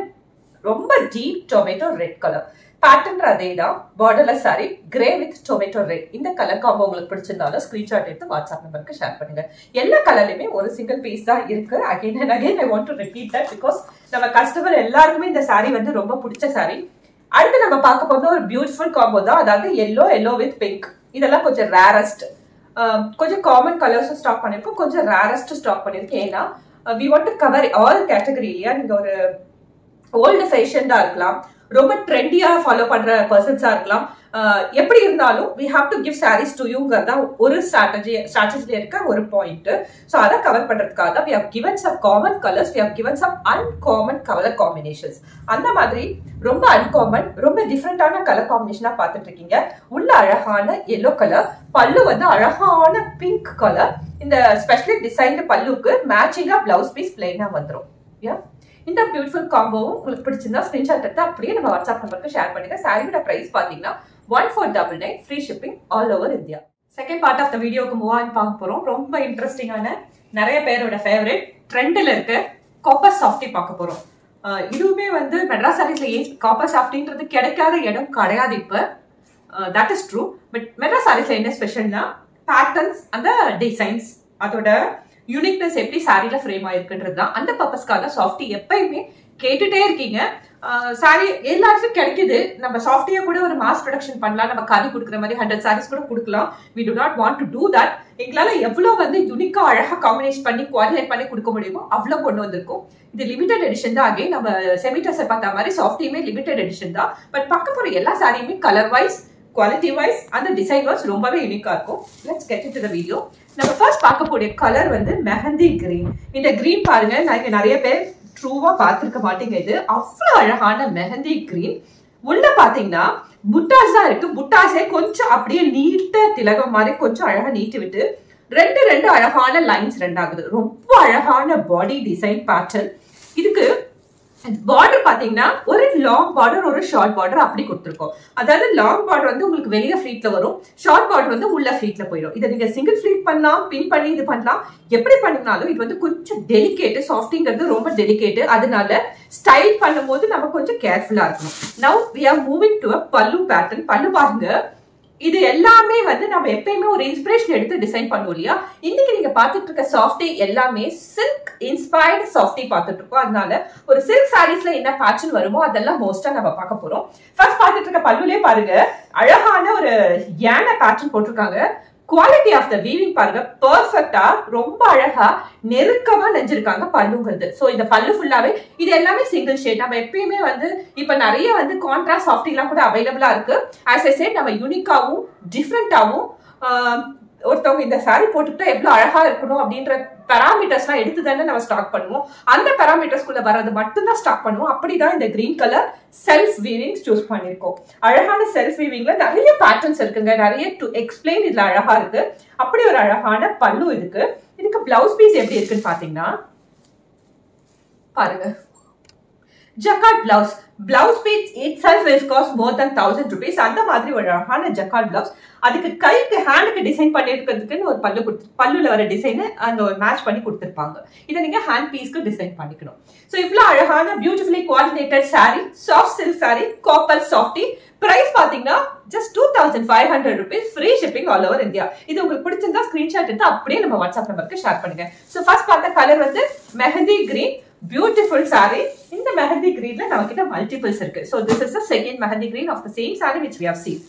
ரொம்ப deep tomato red colour pattern அதே தான் பார்டர்ல sari grey with tomato red இந்த கலர் காம்போ உங்களுக்கு பிடிச்சிருந்தாலும் ஸ்கிரீன்ஷாட் எடுத்து வாட்ஸ்அப் நம்பருக்கு ஷேர் பண்ணுங்க. எல்லா கலர்லயுமே ஒரு சிங்கிள் பீஸ் தான் இருக்கு. Again and again I want to repeat that because நம்ம கஸ்டமர் எல்லாருக்குமே இந்த சாரி வந்து ரொம்ப பிடிச்ச சாரி அடுத்து நம்ம பார்க்க போறது ஒரு பியூட்டிஃபுல் காம்போ தான். அதாவது எல்லோ எல்லோ வித் பிங்க் இதெல்லாம் கொஞ்சம் ரேரஸ்ட் கொஞ்சம் காமன் கலர்ஸும் ஸ்டாக் பண்ணிருக்கோம். கொஞ்சம் ரேரஸ்ட் ஸ்டாக் பண்ணிருக்கேன் ஏன்னா we want to cover all category இல்லையா? நீங்க ஒரு ஓல்டு ஃபேஷன்டா இருக்கலாம். ரொம்ப ட்ரெண்டியா ஃபாலோ பண்ற பர்சன்ஸா இருக்கலாம். எப்படி இருந்தாலும் we have to give saris to யூங்கிறது தான் ஒரு ஸ்ட்ராட்டஜி ஸ்ட்ராட்டஜில இருக்க ஒரு பாயிண்ட் ஸோ அதை கவர் பண்றதுக்காக தான் we have given some common colours we have given some uncommon colour combinations அந்த மாதிரி ரொம்ப அன்காமன் ரொம்ப டிஃப்ரெண்டான கலர் காம்பினேஷனா பார்த்துட்டு இருக்கீங்க உள்ள அழகான எல்லோ கலர் பல்லு வந்து அழகான பிங்க் கலர் இந்த ஸ்பெஷலி டிசைன்டு பல்லுக்கு மேட்சிங்கா பிளவுஸ் பீஸ் பிளெயினா வந்துடும் யா இந்த பியூட்டிஃபுல் காம்போவும் உங்களுக்கு பிடிச்சிருந்தா ஸ்கிரீன்ஷாட் எடுத்து அப்படியே நம்ம வாட்ஸ்அப் நம்பருக்கு ஷேர் பண்ணுங்க சாரியோட பிரைஸ் பாத்தீங்கன்னா one four double nine free shipping all over India second part of the வீடியோக்கு மூவ் ஆன் பார்க்க போறோம். ரொம்ப இன்ட்ரெஸ்டிங்கான நிறைய பேரோட ஃபேவரட் ட்ரெண்டில் இருக்க காப்பர் சாஃப்டி பார்க்க போறோம். இதுவுமே வந்து மெட்ராஸ் சாரீஸ்ல ஏன் காப்பர் சாஃப்டின்றது கிடைக்காத இடம் கிடையாது இப்போ. That is true but Madras சாரீஸ்ல என்ன ஸ்பெஷல்னா பேட்டர்ன்ஸ் அந்த டிசைன்ஸ் அதோட யூனிக்னஸ் எப்படி சாரியில ஃப்ரேம் ஆயிருக்குன்றது தான். அந்த பர்பஸ்க்காக சாஃப்டி எப்பயுமே கேட்டுட்டே இருக்கீங்க. சாரி எல்லாத்துக்கும் கிடைக்குது. நம்ம சாஃப்டியா கூட ஒரு மாஸ் ப்ரொடக்ஷன் பண்ணலாம். நம்ம கறி கொடுக்குற மாதிரி ஹண்ட்ரட் சாரீஸ் கூட கொடுக்கலாம். We do not want to do that எங்களால எவ்வளவு வந்து யூனிக்கா அழகா காம்பினேஷன் பண்ணி குவாலினேட் பண்ணி கொடுக்க முடியுமோ அவ்வளவு கொண்டு வந்திருக்கும். இது லிமிடெட் எடிஷன் தான். அகைன் நம்ம செமிட்டர்ஸை பார்த்த மாதிரி சாஃப்டியுமே லிமிடெட் எடிஷன் தான். பட் பார்க்க போற எல்லா சாரியுமே கலர் வைஸ் குவாலிட்டி வைஸ் அந்த டிசைன் வைஸ் ரொம்பவே யூனிக்கா இருக்கும். Let's get it the video நம்ம ஃபர்ஸ்ட் பார்க்கக்கூடிய கலர் வந்து மெஹந்தி கிரீன் இந்த கிரீன் பாருங்க நீங்க நிறைய பேர் ட்ரூவா பார்த்துருக்க மாட்டீங்க இது. அவ்வளோ அழகான மெஹந்தி கிரீன் உள்ள பாத்தீங்கன்னா புட்டாஸ் தான் இருக்கு. புட்டாஸே கொஞ்சம் அப்படியே நீட்ட திலகம் மாதிரி கொஞ்சம் அழகா நீட்டி விட்டு ரெண்டு ரெண்டு அழகான லைன்ஸ் ரெண்டாகுது. ரொம்ப அழகான பாடி டிசைன் பேட்டர்ன் இதுக்கு பார்டர் பாத்தீங்கன்னா ஒரு லாங் பார்டர் ஒரு ஷார்ட் பார்டர் அப்படி கொடுத்துருக்கோம். அதாவது லாங் பார்டர் வந்து உங்களுக்கு வெளியே ஃப்ளீட்ல வரும் ஷார்ட் பார்டர் வந்து உள்ள ஃப்ளீட்ல போயிடும். இதை நீங்க சிங்கிள் ஃப்ளீட் பண்ணலாம் பின் பண்ணி இது பண்ணலாம். எப்படி பண்ணினாலும் இது வந்து கொஞ்சம் டெலிகேட் சாஃப்டிங்கிறது ரொம்ப டெலிகேட் அதனால ஸ்டைல் பண்ணும்போது நம்ம கொஞ்சம் கேர்ஃபுல்லா இருக்கணும். Now we are moving to a pallu pattern pallu பாருங்க. இது எல்லாமே வந்து நம்ம எப்பயுமே ஒரு இன்ஸ்பிரேஷன் எடுத்து டிசைன் பண்ணுவோம் இல்லையா? இன்னைக்கு நீங்க பார்த்துட்டு இருக்க சாஃப்டி எல்லாமே சில்க் இன்ஸ்பயர்டு சாஃப்டி பார்த்துட்டு இருக்கோம். அதனால ஒரு சில்க் சாரீஸ்ல என்ன பேட்சன் வருமோ அதெல்லாம் மோஸ்டா நம்ம பார்க்க போறோம். ஃபர்ஸ்ட் பார்த்துட்டு இருக்க பல்லுலே பாருங்க அழகான ஒரு யானை பேட்டர்ன் போட்டிருக்காங்க. குவாலிட்டி ஆஃப் த வீவிங் பாருங்க பர்ஃபெக்டா ரொம்ப அழகா நெருக்கமா நெஞ்சிருக்காங்க பல்லுங்கிறது ஸோ இந்த பல்லு ஃபுல்லாவே இது எல்லாமே சிங்கிள் ஷேட் நம்ம எப்பயுமே வந்து இப்ப நிறைய வந்து கான்ட்ராஸ்ட் சாஃப்டிங்லாம் கூட அவைலபிளா இருக்கு. ஆஸ் எ சேட் நம்ம யூனிக்காவும் டிஃப்ரெண்டாவும் ஒருத்தவங்க இந்த சாரி போட்டுக்கிட்டா எவ்வளோ அழகா இருக்கணும் அப்படின்ற பேராமீட்டர்ஸ்லாம் எடுத்து தானே நம்ம ஸ்டாக் பண்ணுவோம். அந்த பேராமீட்டர்ஸ்குள்ள வர்றது மட்டும்தான் ஸ்டாக் பண்ணுவோம். அப்படிதான் இந்த green colour self weaving choose பண்ணியிருக்கோம். அழகான செல்ஃப் வீவிங்ல நிறைய பேட்டர்ன்ஸ் இருக்குங்க. நிறைய டு எக்ஸ்பிளைன் இதுல அழகா இருக்கு. அப்படி ஒரு அழகான பல்லு இருக்கு. இதுக்கு பிளவுஸ் பீஸ் எப்படி இருக்குன்னு பாத்தீங்கன்னா பாருங்க. Jacquard blouse blouse piece it self is cost more than thousand rupees அந்த மாதிரி ஒரு அழகான ஜக்கார்ட் பிளவுஸ் அதுக்கு கைக்கு ஹேண்டுக்கு டிசைன் பண்ணியிருக்கிறதுக்குன்னு ஒரு பல்லு கொடுத்து பல்லுல வர டிசைனு அந்த ஒரு மேட்ச் பண்ணி கொடுத்துருப்பாங்க. இதை நீங்க ஹேண்ட் பீஸ்க்கு டிசைன் பண்ணிக்கணும். ஸோ இவ்வளோ அழகான beautifully குவாலினேட்டட் sari soft silk sari copper softy price பாத்தீங்கன்னா just two thousand five hundred rupees free shipping all over India இது உங்களுக்கு பிடிச்சிருந்தா ஸ்கிரீன்ஷாட் எடுத்து அப்படியே நம்ம வாட்ஸ்அப் நம்பருக்கு ஷேர் பண்ணுங்க. ஸோ ஃபர்ஸ்ட் பார்த்த கலர் வந்து மெஹந்தி கிரீன் பியூட்டிஃபுல் சாரி இந்த மெஹந்தி கிரீன்ல நம்ம கிட்ட மல்டிபிள்ஸ் இருக்கு. So this is second mehndi green of the same sari which we have seen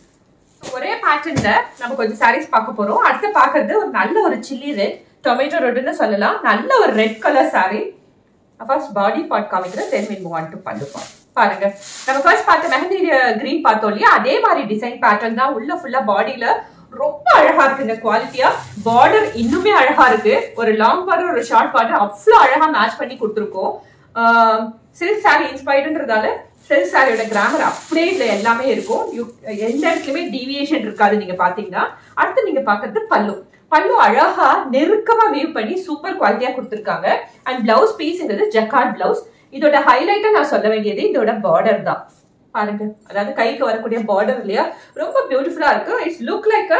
ஒரே பேட்டர்ன்ல நம்ம கொஞ்சம் சாரீஸ் பார்க்க போறோம். அடுத்து பாக்குறது ஒரு நல்ல ஒரு சில்லி ரெட் டொமேட்டோ ரெட்னு சொல்லலாம். நல்ல ஒரு red colour sari first body part காமிக்கிறேன் then mean move on to pallu பாருங்க. நம்ம ஃபர்ஸ்ட் பார்த்த மெஹந்தி கிரீன் பார்த்தோம் இல்லையா? அதே மாதிரி டிசைன் பேட்டர்ன் தான். உள்ள ஃபுல்லா பாடியில ரொம்ப அழகா இந்த குவாலிட்டியா பார்டர் இன்னுமே அழகா இருக்கு. ஒரு லாங் பார்டர் ஒரு ஷார்ட் பார்டர் அவ்வளோ அழகா மேட்ச் பண்ணி கொடுத்துருக்கோம். சில்க் சாரி இன்ஸ்பைர்டுன்றதால சில்க் சாரியோட கிராமர் அப்படியே இதுல எல்லாமே இருக்கும். எந்த இடத்துலயுமே டீவியேஷன் இருக்காது நீங்க பாத்தீங்கன்னா அடுத்து நீங்க பாக்குறது பல்லு. பல்லு அழகா நெருக்கமா வீவ் பண்ணி சூப்பர் குவாலிட்டியா கொடுத்துருக்காங்க. அண்ட் பிளவுஸ் பீஸ்ங்கிறது ஜக்கார்ட் பிளவுஸ் இதோட ஹைலைட்டா நான் சொல்ல வேண்டியது இதோட பார்டர் தான். பாருங்க. அதாவது கைக்கு வரக்கூடிய பார்டர் இல்லையா? ரொம்ப பியூட்டிஃபுல்லா இருக்கு. இட்ஸ் லுக் லைக்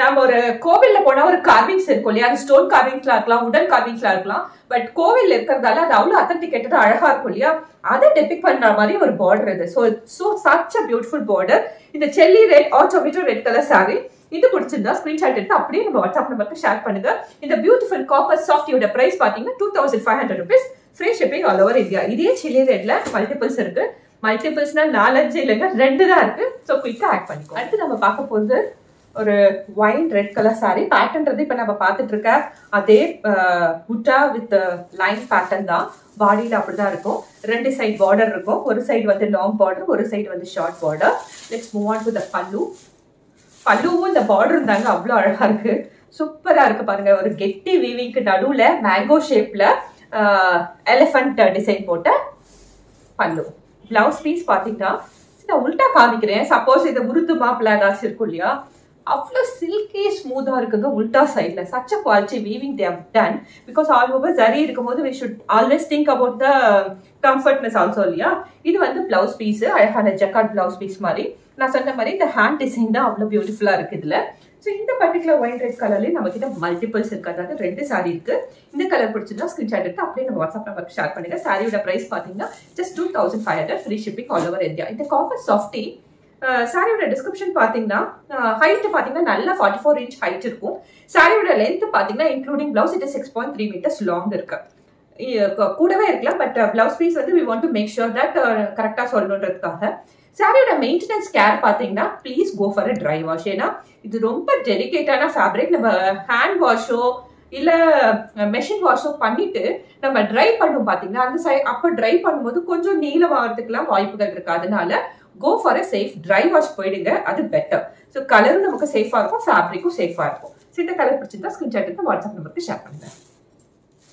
நம்ம ஒரு கோவில்ல போனா ஒரு கார்விங்ஸ் இருக்கும் இல்லையா? அது ஸ்டோன் கார்விங்ஸ்லாம் இருக்கலாம் உடன் கார்விங்ஸ்லாம் இருக்கலாம். பட் கோவில் இருக்கிறதால அது அவ்வளவு அத்தன்டிகேட்டடா அழகா இருக்கும் இல்லையா? அதை டெபிக் பண்ற மாதிரி ஒரு பார்டர் இது. So so such a beautiful border இந்த chilli red or tomato red colour sari இது பிடிச்சிருந்தா ஸ்கிரீன்ஷாட் எடுத்து அப்படியே நம்ம வாட்ஸ்அப் நம்பருக்கு ஷேர் பண்ணுங்க. இந்த பியூட்டிஃபுல் காப்பர் சாஃப்டியோட பிரைஸ் பாத்தீங்கன்னா two thousand five hundred rupees free shipping all over India இதே சில்லி ரெட்ல மல்டிபிள்ஸ் இருக்கு. மல்டிபிள்ஸ்னா நாலஞ்சு இல்லைங்க ரெண்டு தான் இருக்கு. ஸோ குயிக்காக ஆட் பண்ணிக்கோ அடுத்து நம்ம பார்க்க போகிறது ஒரு ஒயின் ரெட் கலர் சாரி பேட்டர்ன்றது இப்போ நம்ம பார்த்துட்டு இருக்க அதே புட்டா வித் லைன் பேட்டர்ன் தான். பாடியில அப்படிதான் இருக்கும். ரெண்டு சைடு பார்டர் இருக்கும். ஒரு சைடு வந்து லாங் பார்டர் ஒரு சைடு வந்து short border let's move on to the pallu பல்லுவும் இந்த பார்டர் இருந்தாங்க அவ்வளோ அழகாக இருக்கு. சூப்பராக இருக்கு பாருங்க. ஒரு கெட்டி வீவிங்க்கு நடுவில் மேங்கோ ஷேப்ல எலிஃபண்ட் டிசைன் போட்ட பல்லு. பிளவுஸ் பீஸ் பார்த்தீங்கன்னா நான் உல்டா காமிக்கிறேன். சப்போஸ் இதை உருத்து மாப்பிள்ள ஏதாச்சும் இருக்கும் இல்லையா? அவ்வளோ சில்கி ஸ்மூத்தாக இருக்குங்க உல்டா சைடில் such a quality weaving they have done because all over zari இருக்கும்போது we should always think about the comfortness also இல்லையா? இது வந்து பிளவுஸ் பீஸு அழகான ஜக்காட் பிளவுஸ் பீஸ் மாதிரி. நான் சொன்ன மாதிரி இந்த ஹேண்ட் டிசைன் தான் அவ்வளோ பியூட்டிஃபுல்லாக இருக்குது இதில். ஸோ இந்த பர்டிகுலர் ஒயின் ரெட் கலர்லேயே நம்ம மல்டிபிள்ஸ் இருக்குது அதாவது ரெண்டு சாரி இருக்குது இந்த கலர் பிடிச்சிருந்தா ஸ்கிரீன்ஷாட் எடுத்து அப்படியே நம்ம வாட்ஸ்அப் நம்பருக்கு ஷேர் பண்ணுங்கள் சாரியோட பிரைஸ் பார்த்தீங்கன்னா just two thousand five hundred free shipping all over India இந்த காஃபர் சாஃப்டி சாரியோட டிஸ்கிரிப்ஷன் பார்த்தீங்கன்னா ஹைட் பார்த்தீங்கன்னா நல்லா ஃபார்ட்டி ஃபோர் இன்ச் ஹைட் இருக்கும் சாரியோட லென்த் பார்த்தீங்கன்னா including blouse it six point three metres long இருக்கு. கூடவே இருக்கலாம் பட் பிளவுஸ் பீஸ் வந்து we want to make sure that கரெக்டாக சொல்லணுன்றதுக்காக. சாரியோட மெயின்டெனன்ஸ் கேர் பார்த்தீங்கன்னா please go for a dry wash ஏன்னா இது ரொம்ப டெலிகேட்டான ஃபேப்ரிக் நம்ம ஹேண்ட் வாஷோ இல்லை மெஷின் வாஷோ பண்ணிட்டு நம்ம ட்ரை பண்ணும் பார்த்தீங்கன்னா அந்த சை அப்போ ட்ரை பண்ணும்போது கொஞ்சம் நீளம் ஆகிறதுக்குலாம் வாய்ப்புகள் இருக்கு. அதனால go for a safe dry wash போயிடுங்க. அது பெட்டர் ஸோ கலரும் நமக்கு சேஃபாக இருக்கும் ஃபேப்ரிக்கும் சேஃபாக இருக்கும். ஸோ இந்த கலர் பிடிச்சிருந்தா ஸ்கிரீன்ஷாட் எடுத்து வாட்ஸ்அப் நம்பருக்கு ஷேர் பண்ணுங்க.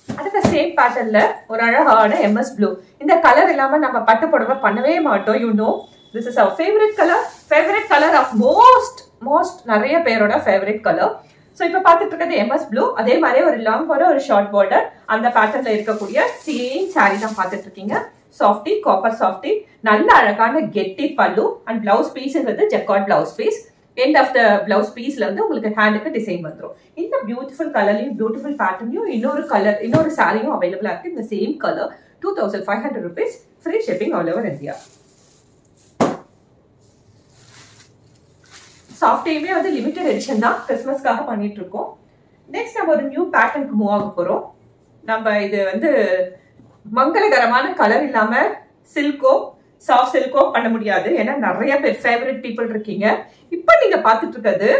அடுத்த சேம் பேட்டர்ன்ல ஒரு அழகான எம்எஸ் ப்ளூ இந்த கலர் இல்லாம நம்ம பட்டு புடவை பண்ணவே மாட்டோம் you know this is our favourite colour favourite colour of most most நிறைய பேரோட ஃபேவரட் கலர் ஸோ இப்போ பார்த்துட்டு இருக்கிறது எம்எஸ் ப்ளூ அதே மாதிரி ஒரு லாங் போகிற ஒரு ஷார்ட் பார்டர் அந்த பேட்டர்ல இருக்கக்கூடிய சேம் சாரீ தான் பார்த்துட்டு இருக்கீங்க சாஃப்டி காப்பர் சாஃப்டி நல்ல அழகான கெட்டி pallu and blouse பீஸுங்கிறது jacquard blouse piece end of the blouse பீஸ்ல வந்து உங்களுக்கு ஹேண்டுக்கு டிசைன் வந்துடும் இந்த பியூட்டிஃபுல் கலர்லையும் பியூட்டிஃபுல் பேட்டர்னையும் இன்னொரு கலர் இன்னொரு சாரியும் அவைலபிளா இருக்கு. இந்த same colour two thousand five hundred rupees free shipping all over India சாஃப்ட்வேயுமே வந்து லிமிடெட் எடிஷன் தான் கிறிஸ்மஸ்க்காக பண்ணிட்டு இருக்கோம் நெக்ஸ்ட் நம்ம ஒரு நியூ பேட்டர்னுக்கு மூவ் ஆக போறோம். நம்ம இது வந்து மங்களகரமான கலர் இல்லாம சில்கோ சாஃப்ட் சில்கோ பண்ண முடியாது. ஏன்னா நிறைய பேர் ஃபேவரட் பீப்புள் இருக்கீங்க. இப்போ நீங்க பார்த்துட்டு இருக்கிறது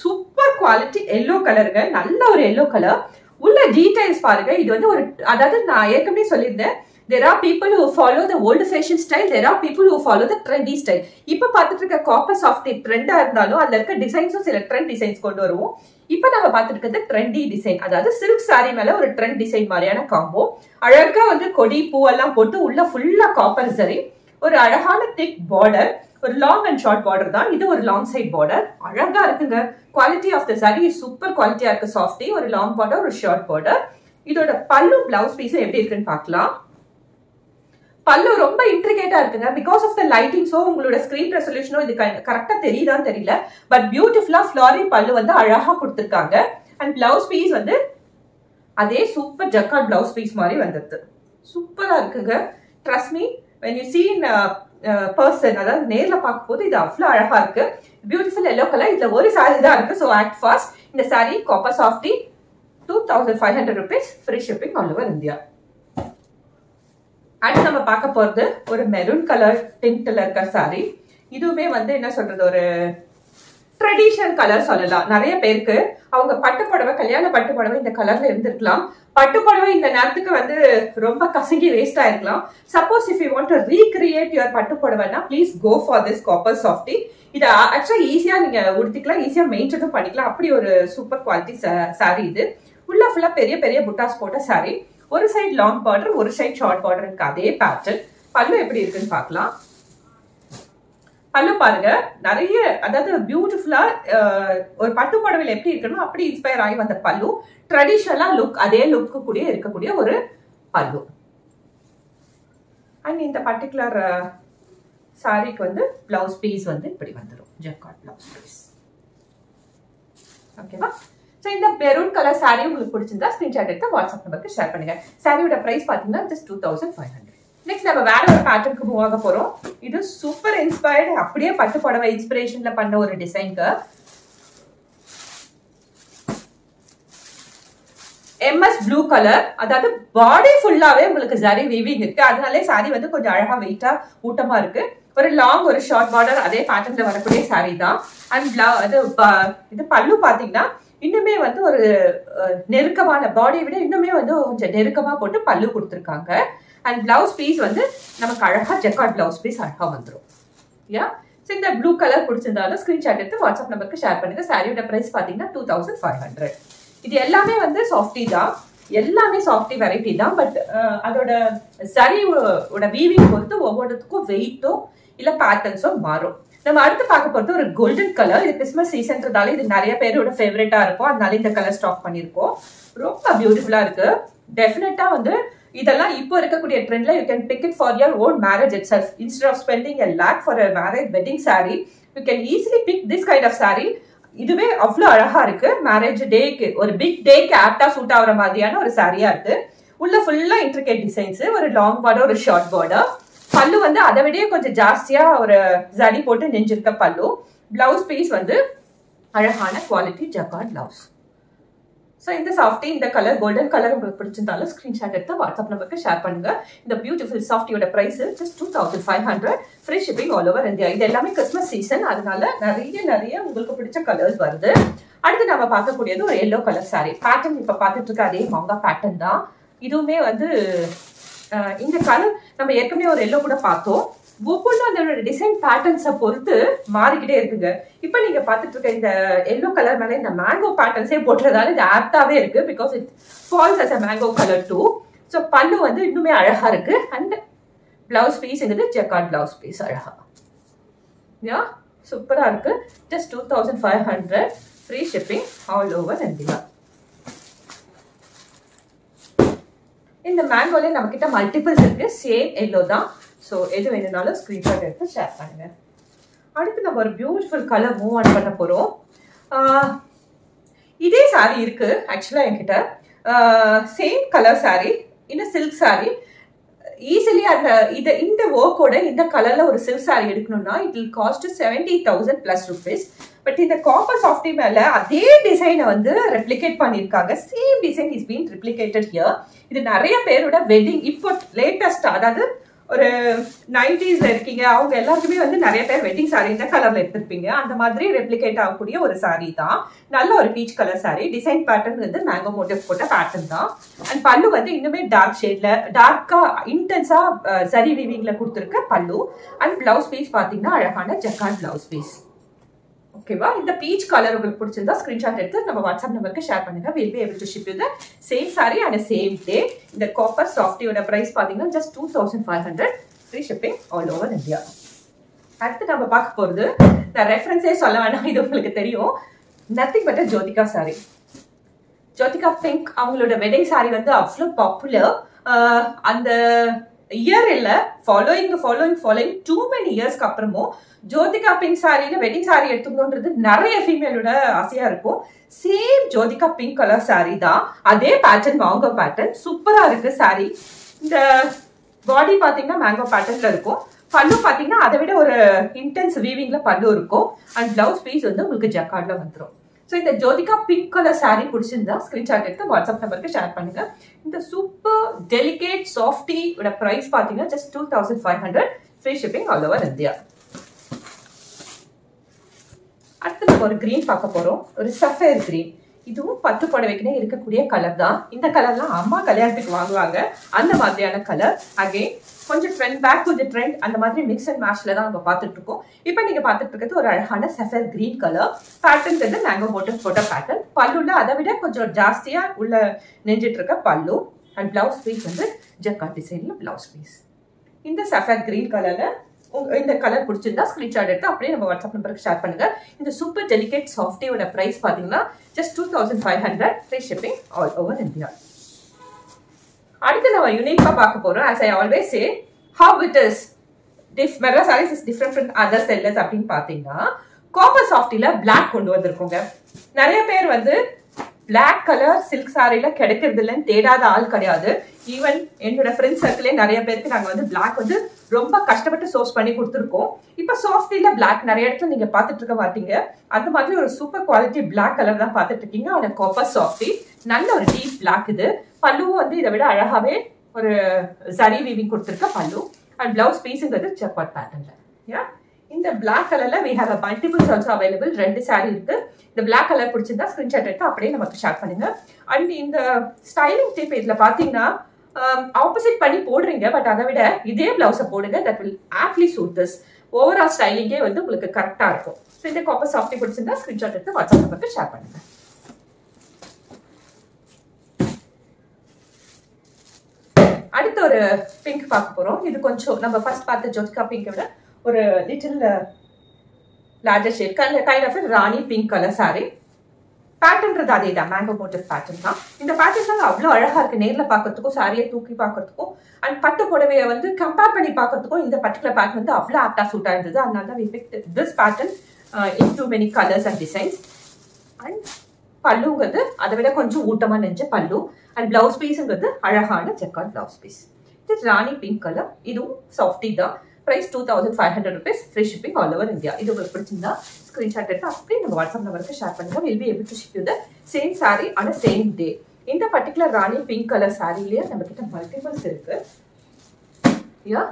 சூப்பர் குவாலிட்டி எல்லோ கலருங்க நல்ல ஒரு எல்லோ கலர் உள்ள டீடைல்ஸ் பாருங்க. இது வந்து ஒரு அதாவது நான் ஏற்கனவே சொல்லியிருந்தேன். There are people who follow the old fashion style there are people who follow the trendy style இப்போ பார்த்துட்டு இருக்க காப்பர் சாஃப்ட் ட்ரெண்டாக இருந்தாலும் அதில் இருக்க டிசைன்ஸும் சில ட்ரெண்ட் டிசைன்ஸ் கொண்டு வருவோம். இப்போ நம்ம பார்த்துட்டு இருக்கிறது ட்ரெண்டி டிசைன் அதாவது சில்க் சாரி மேலே ஒரு ட்ரெண்ட் டிசைன் மாதிரியான காம்போ அழகாக வந்து கொடி பூவெல்லாம் போட்டு உள்ள ஃபுல்லாக காப்பர் சரி ஒரு அழகான திக் பார்டர் ஒரு லாங் அண்ட் ஷார்ட் பார்டர் தான். இது ஒரு லாங் சைட் பார்டர் அழகா இருக்குங்க. Quality of the sari super குவாலிட்டியா இருக்கு. சாஃப்டி ஒரு லாங் பார்டர் ஒரு ஷார்ட் பார்டர் இதோட பல்லு பிளவுஸ் பீஸும் எப்படி இருக்குன்னு பார்க்கலாம். பல்லு ரொம்ப இன்ட்ரிகேட்டா இருக்குங்க. பிகாஸ் ஆஃப் த லைட்டிங்ஸோ உங்களோட ஸ்கிரீன் ரெசல்யூஷனோ இது கரெக்டா தெரியுதான்னு தெரியல. பட் பியூட்டிஃபுல்லா ஃபிளாரி பல்லு வந்து அழகா கொடுத்துருக்காங்க. அண்ட் பிளவுஸ் பீஸ் வந்து அதே சூப்பர் ஜக்காட் பிளவுஸ் பீஸ் மாதிரி வந்துருது சூப்பரா இருக்குங்க. Trust me when you seen person அதாவது நேர்ல பார்க்கும் போது இது அவ்வளோ அழகா இருக்கு. பியூட்டிஃபுல் எல்லோ கலர் இதுல ஒரு சாரி தான் இருக்கு. ஸோ ஆக்ட் ஃபாஸ்ட் இந்த sari copper softy two thousand five hundred rupees free shipping all over India அடுத்து நம்ம பார்க்க போறது ஒரு மெரூன் கலர் டிண்ட்ல இருக்க சாரி இதுவுமே வந்து என்ன சொல்றது ஒரு ட்ரெடிஷனல் கலர் சொல்லலாம். நிறைய பேருக்கு அவங்க பட்டு புடவை கல்யாண பட்டு புடவை இந்த கலர்ல இருந்திருக்கலாம். பட்டு புடவை இந்த நேரத்துக்கு வந்து ரொம்ப கசங்கி waste ஆயிருக்கலாம். Suppose if you want to recreate your பட்டு புடவைனா please go for this copper softy இதை ஆக்சுவலா ஈஸியா நீங்க உடுத்திக்கலாம் ஈஸியா மெயின்டைனும் பண்ணிக்கலாம். அப்படி ஒரு சூப்பர் குவாலிட்டி சாரி இது. உள்ள ஃபுல்லா பெரிய பெரிய புட்டாஸ் போட்ட சாரி ஒரு சைடு லாங் பார்டர் ஒரு சைடு ஷார்ட் பார்டர் இருக்கு. அதே பேட்டர்ன் பல்லு எப்படி இருக்குன்னு பார்க்கலாம். பல்லு பாருங்க. நிறைய அதாவது பியூட்டிஃபுல்லா ஒரு பட்டு புடவையில் எப்படி இருக்கணும் அப்படி இன்ஸ்பயர் ஆகி வந்த பல்லு ட்ரெடிஷ்னலா லுக் அதே லுக்கு கூடிய இருக்கக்கூடிய ஒரு பல்லு. அண்ட் இந்த பர்டிகுலர் சாரிக்கு வந்து பிளவுஸ் பீஸ் வந்து இப்படி வந்துடும் ஜக்காட் பிளவுஸ் பீஸ் ஓகேவா ஸோ இந்த மெரூன் கலர் சாரீ உங்களுக்கு பிடிச்சிருந்தா ஸ்கிரீன்ஷாட் எடுத்து வாட்ஸ்அப் நம்பருக்கு ஷேர் பண்ணுங்க. சாரியோட பிரைஸ் பார்த்தீங்கன்னா just two thousand five hundred next நம்ம வேற ஒரு பேட்டர்னுக்கு மூவ் ஆக போறோம். இது சூப்பர் இன்ஸ்பயர்டு அப்படியே பட்டு புடவை இன்ஸ்பிரேஷன்ல பண்ண ஒரு டிசைனுக்கு எம்எஸ் ப்ளூ கலர் அதாவது பாடி ஃபுல்லாவே உங்களுக்கு ஜரி வீவிங் இருக்கு. அதனாலே சாரி வந்து கொஞ்சம் அழகா வெயிட்டா ஊட்டமா இருக்கு. ஒரு லாங் ஒரு ஷார்ட் பார்டர் அதே பேட்டர்ன்ல வரக்கூடிய சாரி தான். அண்ட் அது இது பல்லு பாத்தீங்கன்னா இன்னுமே வந்து ஒரு நெருக்கமான பாடியை விட இன்னுமே வந்து கொஞ்சம் நெருக்கமாக போட்டு பல்லு கொடுத்துருக்காங்க. அண்ட் பிளவுஸ் பீஸ் வந்து நமக்கு அழகாக ஜெக்கார்ட் பிளவுஸ் பீஸ் அழகாக வந்துடும் யா ஸோ இந்த ப்ளூ கலர் பிடிச்சிருந்தாலும் ஸ்க்ரீன்ஷாட் எடுத்து வாட்ஸ்அப் நம்பருக்கு ஷேர் பண்ணுங்கள் சாரியோட ப்ரைஸ் பார்த்தீங்கன்னா டூ தௌசண்ட் ஃபைவ் ஹண்ட்ரட் இது எல்லாமே வந்து சாஃப்டி தான். எல்லாமே சாஃப்டி வெரைட்டி தான். பட் அதோட சரியோட வீவிங் பொறுத்து ஒவ்வொருத்துக்கும் வெயிட்டோ இல்லை பேட்டர்ன்ஸோ மாறும். நம்ம அடுத்து பார்க்க போகிறது ஒரு கோல்டன் கலர் இது கிறிஸ்மஸ் சீசன்றதால இது நிறைய பேரோட ஃபேவரட்டா இருக்கும். அதனால இந்த கலர் ஸ்டாக் பண்ணியிருக்கோம். ரொம்ப பியூட்டிஃபுல்லா இருக்கு. டெஃபினட்டா வந்து இதெல்லாம் இப்போ இருக்கக்கூடிய ட்ரெண்ட்ல you can pick it for your own marriage it self instead of spending a lakh for a marriage wedding sari you can easily pick this kind of sari இதுவே அவ்வளோ அழகா இருக்கு. மேரேஜ் டேக்கு ஒரு பிக் டேக்கு ஆப்டா சூட் ஆகிற மாதிரியான ஒரு சாரியா இருக்கு. உள்ள ஃபுல்லா இன்ட்ரிகேட் டிசைன்ஸ் ஒரு லாங் பார்டர் ஒரு ஷார்ட் பார்டர் பல்லு வந்து அதை விட கொஞ்சம் ஜாஸ்தியா ஒரு ஜடி போட்டு நெஞ்சிருக்க பல்லு. பிளவுஸ் பீஸ் வந்து அழகான குவாலிட்டி ஜக்கார்ட் பிளவுஸ் ஸோ இந்த சாஃப்டி இந்த கலர் கோல்டன் கலர் உங்களுக்கு பிடிச்சிருந்தாலும் ஸ்க்ரீன்ஷாட் எடுத்து வாட்ஸ்அப் நம்பருக்கு ஷேர் பண்ணுங்க. இந்த beautiful சாஃப்டியோட price just two thousand five hundred free shipping all over India இது எல்லாமே கிறிஸ்மஸ் சீசன் அதனால நிறைய நிறைய உங்களுக்கு பிடிச்ச கலர்ஸ் வருது. அடுத்து நம்ம பார்க்கக்கூடியது ஒரு எல்லோ கலர் சாரி பேட்டர்ன் இப்போ பார்த்துட்டு இருக்க அதே மாங்கா பேட்டர்ன் தான். இதுவுமே வந்து இந்த கலர் நம்ம ஏற்கனவே ஒரு எல்லோ கூட பார்த்தோம். ஒவ்வொன்றும் அதோட டிசைன் பேட்டர்ன்ஸை பொறுத்து மாறிக்கிட்டே இருக்குங்க. இப்போ நீங்க பார்த்துட்டு இருக்க இந்த எல்லோ கலர் மேலே இந்த மேங்கோ பேட்டர்ன்ஸே போட்டுறதால இது ஆப்டாவே இருக்கு because it falls as a mango colour too so பல்லு வந்து இன்னுமே அழகா இருக்கு. அண்ட் பிளவுஸ் பீஸ்ங்கிறது ஜெக்கார்ட் பிளவுஸ் பீஸ் அழகா. யா சூப்பராக இருக்கு. Just two thousand five hundred free shipping all over India இந்த மேங்கோலே நம்ம கிட்ட மல்டிபிள்ஸ் இருக்கு. சேம் எல்லோ தான். ஸோ எது வேணும்னாலும் ஸ்க்ரீன்ஷாட் எடுத்து ஷேர் பண்ணுங்க. அடுத்து நம்ம ஒரு பியூட்டிஃபுல் கலர் மூவ் ஆன் பண்ண போகிறோம் இதே சாரி இருக்கு. ஆக்சுவலாக என்கிட்ட. சேம் கலர் சாரி இன்னும் சில்க் சாரீ ஈஸிலி அந்த இதை இந்த ஒர்க்கோட இந்த கலர்ல ஒரு சிவ் சாரி எடுக்கணும்னா it will cost seventy thousand plus rupees but இந்த காப்பர் சாஃப்டி மேல அதே டிசைனை வந்து ரெப்ளிகேட் பண்ணியிருக்காங்க. Same design is been replicated here இது நிறைய பேரோட வெட்டிங் இப்போ லேட்டஸ்ட் அதாவது ஒரு நைன்டிஸ்ல இருக்கீங்க. அவங்க எல்லாருக்குமே வந்து நிறைய பேர் வெட்டிங் சாரி இந்த கலர்ல எடுத்திருப்பீங்க. அந்த மாதிரி ரெப்ளிகேட் ஆகக்கூடிய ஒரு சாரி தான். நல்ல ஒரு peach colour saree design pattern வந்து மேங்கோ மோட்டிவ் போட்ட பேட்டர்ன் தான். அண்ட் பல்லு வந்து இன்னுமே டார்க் ஷேட்ல டார்க்கா இன்டென்ஸா சரி வீவிங்ல கொடுத்துருக்க பல்லு. அண்ட் பிளவுஸ் பீஸ் பாத்தீங்கன்னா அழகான ஜக்கான் பிளவுஸ் பீஸ் ஓகேவா இந்த பீச் கலர் உங்களுக்கு பிடிச்சிருந்தா ஸ்கிரீன்ஷாட் எடுத்து நம்ம வாட்ஸ்அப் நம்பருக்கு ஷேர் பண்ணுங்க. Will be able to ship you the same saree and same day இந்த காப்பர் சாஃப்டியோட பிரைஸ் பார்த்தீங்கன்னா just two thousand five hundred free shipping all over India அடுத்து நம்ம பார்க்க போகிறது நான் ரெஃபரன்ஸே சொல்ல வேணாம். இது உங்களுக்கு தெரியும். Nothing but Jyothika saree Jyothika pink அவங்களோட வெட்டிங் சாரி வந்து அவ்வளோ பாப்புலர் அந்த இயர் இல்ல following following following too many இயர்ஸ்க்கு அப்புறமும் ஜோதிகா பிங்க் சாரியில வெட்டிங் சாரி எடுத்துக்கணுன்றது நிறைய ஃபீமேலோட ஆசையா இருக்கும். Same Jyothika pink colour saree தான். அதே பேட்டர்ன் மேங்கோ பேட்டர்ன் சூப்பரா இருக்கு சாரி இந்த பாடி பாத்தீங்கன்னா மேங்கோ பேட்டர்ன்ல இருக்கும். பல்லு பாத்தீங்கன்னா அதை விட ஒரு இன்டென்ஸ் வீவிங்ல பல்லு இருக்கும். அண்ட் பிளவுஸ் பீஸ் வந்து உங்களுக்கு ஜக்கார்ட்ல வந்துடும் ஸோ இந்த ஜோதிகா பிங்க் கலர் சாரீ பிடிச்சிருந்தா ஸ்கிரீன்ஷாட் எடுத்து வாட்ஸ்அப் நம்பருக்கு ஷேர் பண்ணுங்க. இந்த சூப்பர் டெலிகேட் சாஃப்டியோட ப்ரைஸ் பார்த்தீங்கன்னா just two thousand five hundred free shipping all over India அடுத்து நம்ம ஒரு கிரீன் பார்க்க போகிறோம் ஒரு சஃபேர் க்ரீன் இதுவும் பத்து புடவைக்குனே இருக்கக்கூடிய கலர் தான். இந்த கலர்லாம் அம்மா கல்யாணத்துக்கு வாங்குவாங்க. அந்த மாதிரியான கலர் அகெயின் கொஞ்சம் trend back to the trend அந்த மாதிரி மிக்ஸ் அண்ட் மேட்ச்ல தான் நம்ம பார்த்துட்டு இருக்கோம் இப்போ நீங்க பார்த்துட்டு இருக்கிறது ஒரு அழகான செஃபர் கிரீன் கலர் பேட்டர்ன் வந்து மேங்கோ மோட்டர் போட்ட பேட்டர்ன் பல்லுல அதை விட கொஞ்சம் ஜாஸ்தியா உள்ள நெஞ்சிட்டு இருக்க பல்லு. அண்ட் பிளவுஸ் பீஸ் வந்து ஜக்கா டிசைன்ல பிளவுஸ் பீஸ் இந்த சஃபர் கிரீன் கலர்ல இந்த கலர் பிடிச்சிருந்தா ஸ்க்ரீன்ஷாட் எடுத்து அப்படியே நம்ம வாட்ஸ்அப் நம்பருக்கு ஷேர் பண்ணுங்க. இந்த சூப்பர் டெலிகேட் சாஃப்டியோட பிரைஸ் பார்த்தீங்கன்னா just two thousand five hundred free shipping all over India அடுத்து நம்ம யூனிக்காக பார்க்க போறோம். As I always say how it is diff Madra sarees is different from other sellers அப்படின்னு பார்த்தீங்கன்னா காப்பர் சாஃப்டில பிளாக் கொண்டு வந்திருக்கோங்க. நிறைய பேர் வந்து பிளாக் கலர் சில்க் சாரில கிடைக்கிறது இல்லைன்னு தேடாத ஆள் கிடையாது. ஈவன் என்னோட ஃப்ரெண்ட்ஸ் சர்க்கிளே நிறைய பேருக்கு நாங்கள் வந்து பிளாக் வந்து ரொம்ப கஷ்டப்பட்டு சோர்ஸ் பண்ணி கொடுத்துருக்கோம். இப்போ சாஃப்ட்வேர்ல பிளாக் நிறைய இடத்துல நீங்க பார்த்துட்டு இருக்க மாட்டீங்க. அந்த மாதிரி ஒரு சூப்பர் குவாலிட்டி பிளாக் கலர் தான் பார்த்துட்டு இருக்கீங்க அவன காப்பர் சாஃப்டி நல்ல ஒரு டீப் பிளாக் இது. பல்லுவும் வந்து இதை விட அழகாவே ஒரு சரி வீவிங் கொடுத்துருக்க பல்லு. அண்ட் பிளவுஸ் பீஸுங்கிறது செப்பாட் பேட்டர்ல யா இந்த பிளாக் கலர்ல we have multiples also available ரெண்டு சாரி இருக்கு. இந்த பிளாக் கலர் பிடிச்சிருந்தா ஸ்கிரீன்ஷாட் எடுத்து அப்படியே நமக்கு ஷேர் பண்ணுங்க. அண்ட் இந்த ஸ்டைலிங் டிப் இதுல பாத்தீங்கன்னா Um, ஆப்போசிட் பண்ணி போடுறீங்க பட் அதை விட இதே பிளவுஸை போடுங்க that will aptly suit this overall ஸ்டைலிங்கே வந்து உங்களுக்கு கரெக்டாக இருக்கும். ஸோ இந்த காப்பர் சாஃப்டி பிடிச்சிருந்தா ஸ்க்ரீன்ஷாட் எடுத்து வாட்ஸ்அப் நம்பருக்கு ஷேர் பண்ணுங்க. அடுத்த ஒரு பிங்க் பார்க்க போகிறோம் இது கொஞ்சம் நம்ம ஃபர்ஸ்ட் பார்த்த ஜோதிகா பிங்கை விட ஒரு little larger shade kind of rani pink colour saree பேட்டர்ன்றது அதே தான் மேங்கோ மோட்டிவ் பேட்டர்ன் தான். இந்த பேட்டர்ன் தான் அவ்வளோ அழகாக இருக்குது நேரில் பார்க்கறதுக்கும் சாரியை தூக்கி பார்க்கறதுக்கும் அண்ட் பட்டு புடவையை வந்து கம்பேர் பண்ணி பார்க்கறதுக்கும் இந்த பர்டிகுலர் பேட்டர்ன் வந்து அவ்வளோ ஆப்டாக சூட் ஆயிருந்தது அதனால தான் we this pattern in too many colours and designs and பல்லுங்கிறது அதை விட கொஞ்சம் ஊட்டமாக நெஞ்ச பல்லு. அண்ட் பிளவுஸ் பீஸுங்கிறது அழகான செக்கார்ட் பிளவுஸ் பீஸ் இது ராணி பிங்க் கலர் இதுவும் சாஃப்டி தான். Price two thousand five hundred rupees free shipping all over India இது உங்களுக்கு பிடிச்சிருந்தா ஸ்க்ரீன்ஷாட் எடுத்து அப்படியே நம்ம வாட்ஸ்அப் நம்பருக்கு ஷேர் பண்ணுங்க. Will be able to ship you the same saree ஆன சேம் டே இந்த பர்டிகுலர் ராணி பிங்க் கலர் சாரிலேயே நம்ம கிட்ட மல்டிபிள்ஸ் இருக்கு. யா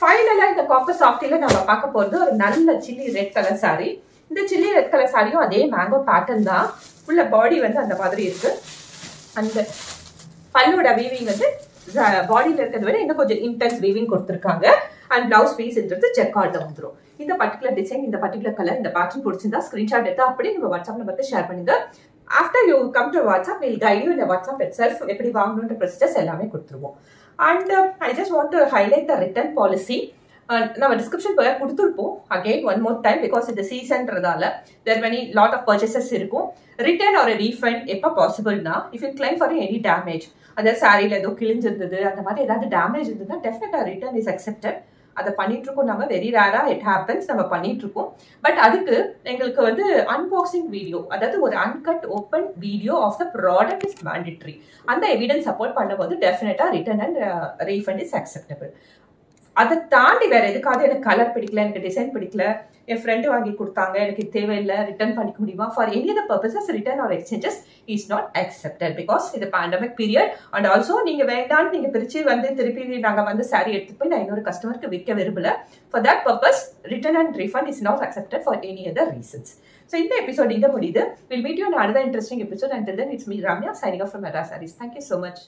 ஃபைனலாக இந்த காப்பர் சாஃப்டில நம்ம பார்க்க போகிறது ஒரு நல்ல சில்லி ரெட் கலர் சாரி இந்த சில்லி ரெட் கலர் சாரியும் அதே மேங்கோ பேட்டர்ன் தான். உள்ள பாடி வந்து அந்த மாதிரி இருக்கு. அந்த பல்லோட வீவிங் வந்து பாடியில் இருக்கிறத விட இன்னும் கொஞ்சம் இன்டென்ஸ் வீவிங் கொடுத்துருக்காங்க. அண்ட் பிளவுஸ் பீஸ்ன்றது செக்கார்ட்ல வந்துடும் இந்த பர்டிகுலர் டிசைன் இந்த பர்டிகுலர் கலர் இந்த பேட்டர்ன் பிடிச்சிருந்தா ஸ்கிரீன்ஷாட் எடுத்து அப்படியே நம்ம வாட்ஸ்அப் நம்பருக்கு ஷேர் பண்ணுங்க after you come to WhatsApp will guide you இந்த வாட்ஸ்அப் இட் செல்ஃப் எப்படி வாங்கணுன்ற ப்ரொசீஜர்ஸ் எல்லாமே கொடுத்துருவோம். And I just want to highlight the return policy நம்ம டிஸ்கிரிப்ஷன் போய் கொடுத்துருப்போம். Again one more time because இந்த சீசன்றதால there many lot of purchases இருக்கும். ரிட்டர்ன் ஒரு ரீஃபண்ட் எப்போ பாசிபிள்னா if you claim for any damage அதாவது சாரியில் ஏதோ கிழிஞ்சிருந்தது அந்த மாதிரி ஏதாவது டேமேஜ் இருந்ததுன்னா டெஃபினட்டாக ரிட்டர்ன் இஸ் அக்செப்டட் அதை பண்ணிட்டு இருக்கோம் நம்ம வெரி ரேரா இட் ஹேப்பன்ஸ் நம்ம பண்ணிட்டு இருக்கோம் பட் அதுக்கு எங்களுக்கு வந்து அன்பாக்சிங் வீடியோ அதாவது ஒரு uncut open video of the product is mandatory அந்த எவிடன்ஸ் சப்போர்ட் பண்ணும்போது டெஃபினட்டா return and refund is acceptable அதை தாண்டி வேற எதுக்காவது எனக்கு கலர் பிடிக்கல எனக்கு டிசைன் பிடிக்கல. என் ஃப்ரெண்டு வாங்கி கொடுத்தாங்க. எனக்கு தேவையில்லை. ரிட்டர்ன் பண்ணிக்க முடியுமா? For any other purposes return or exchanges is not accepted because இது பேண்டமிக் பீரியட் அண்ட் ஆல்சோ நீங்க வேண்டாம்னு நீங்க பிரிச்சு வந்து திருப்பி நாங்க வந்து சாரி எடுத்து போய் நான் இன்னொரு கஸ்டமருக்கு விற்க விரும்பல. For that purpose return and refund is not accepted for any other reasons so இந்த எபிசோட் இங்கே முடியுது. Will meet you another interesting episode and then it's me Ramya signing off from Madra sarees thank you so much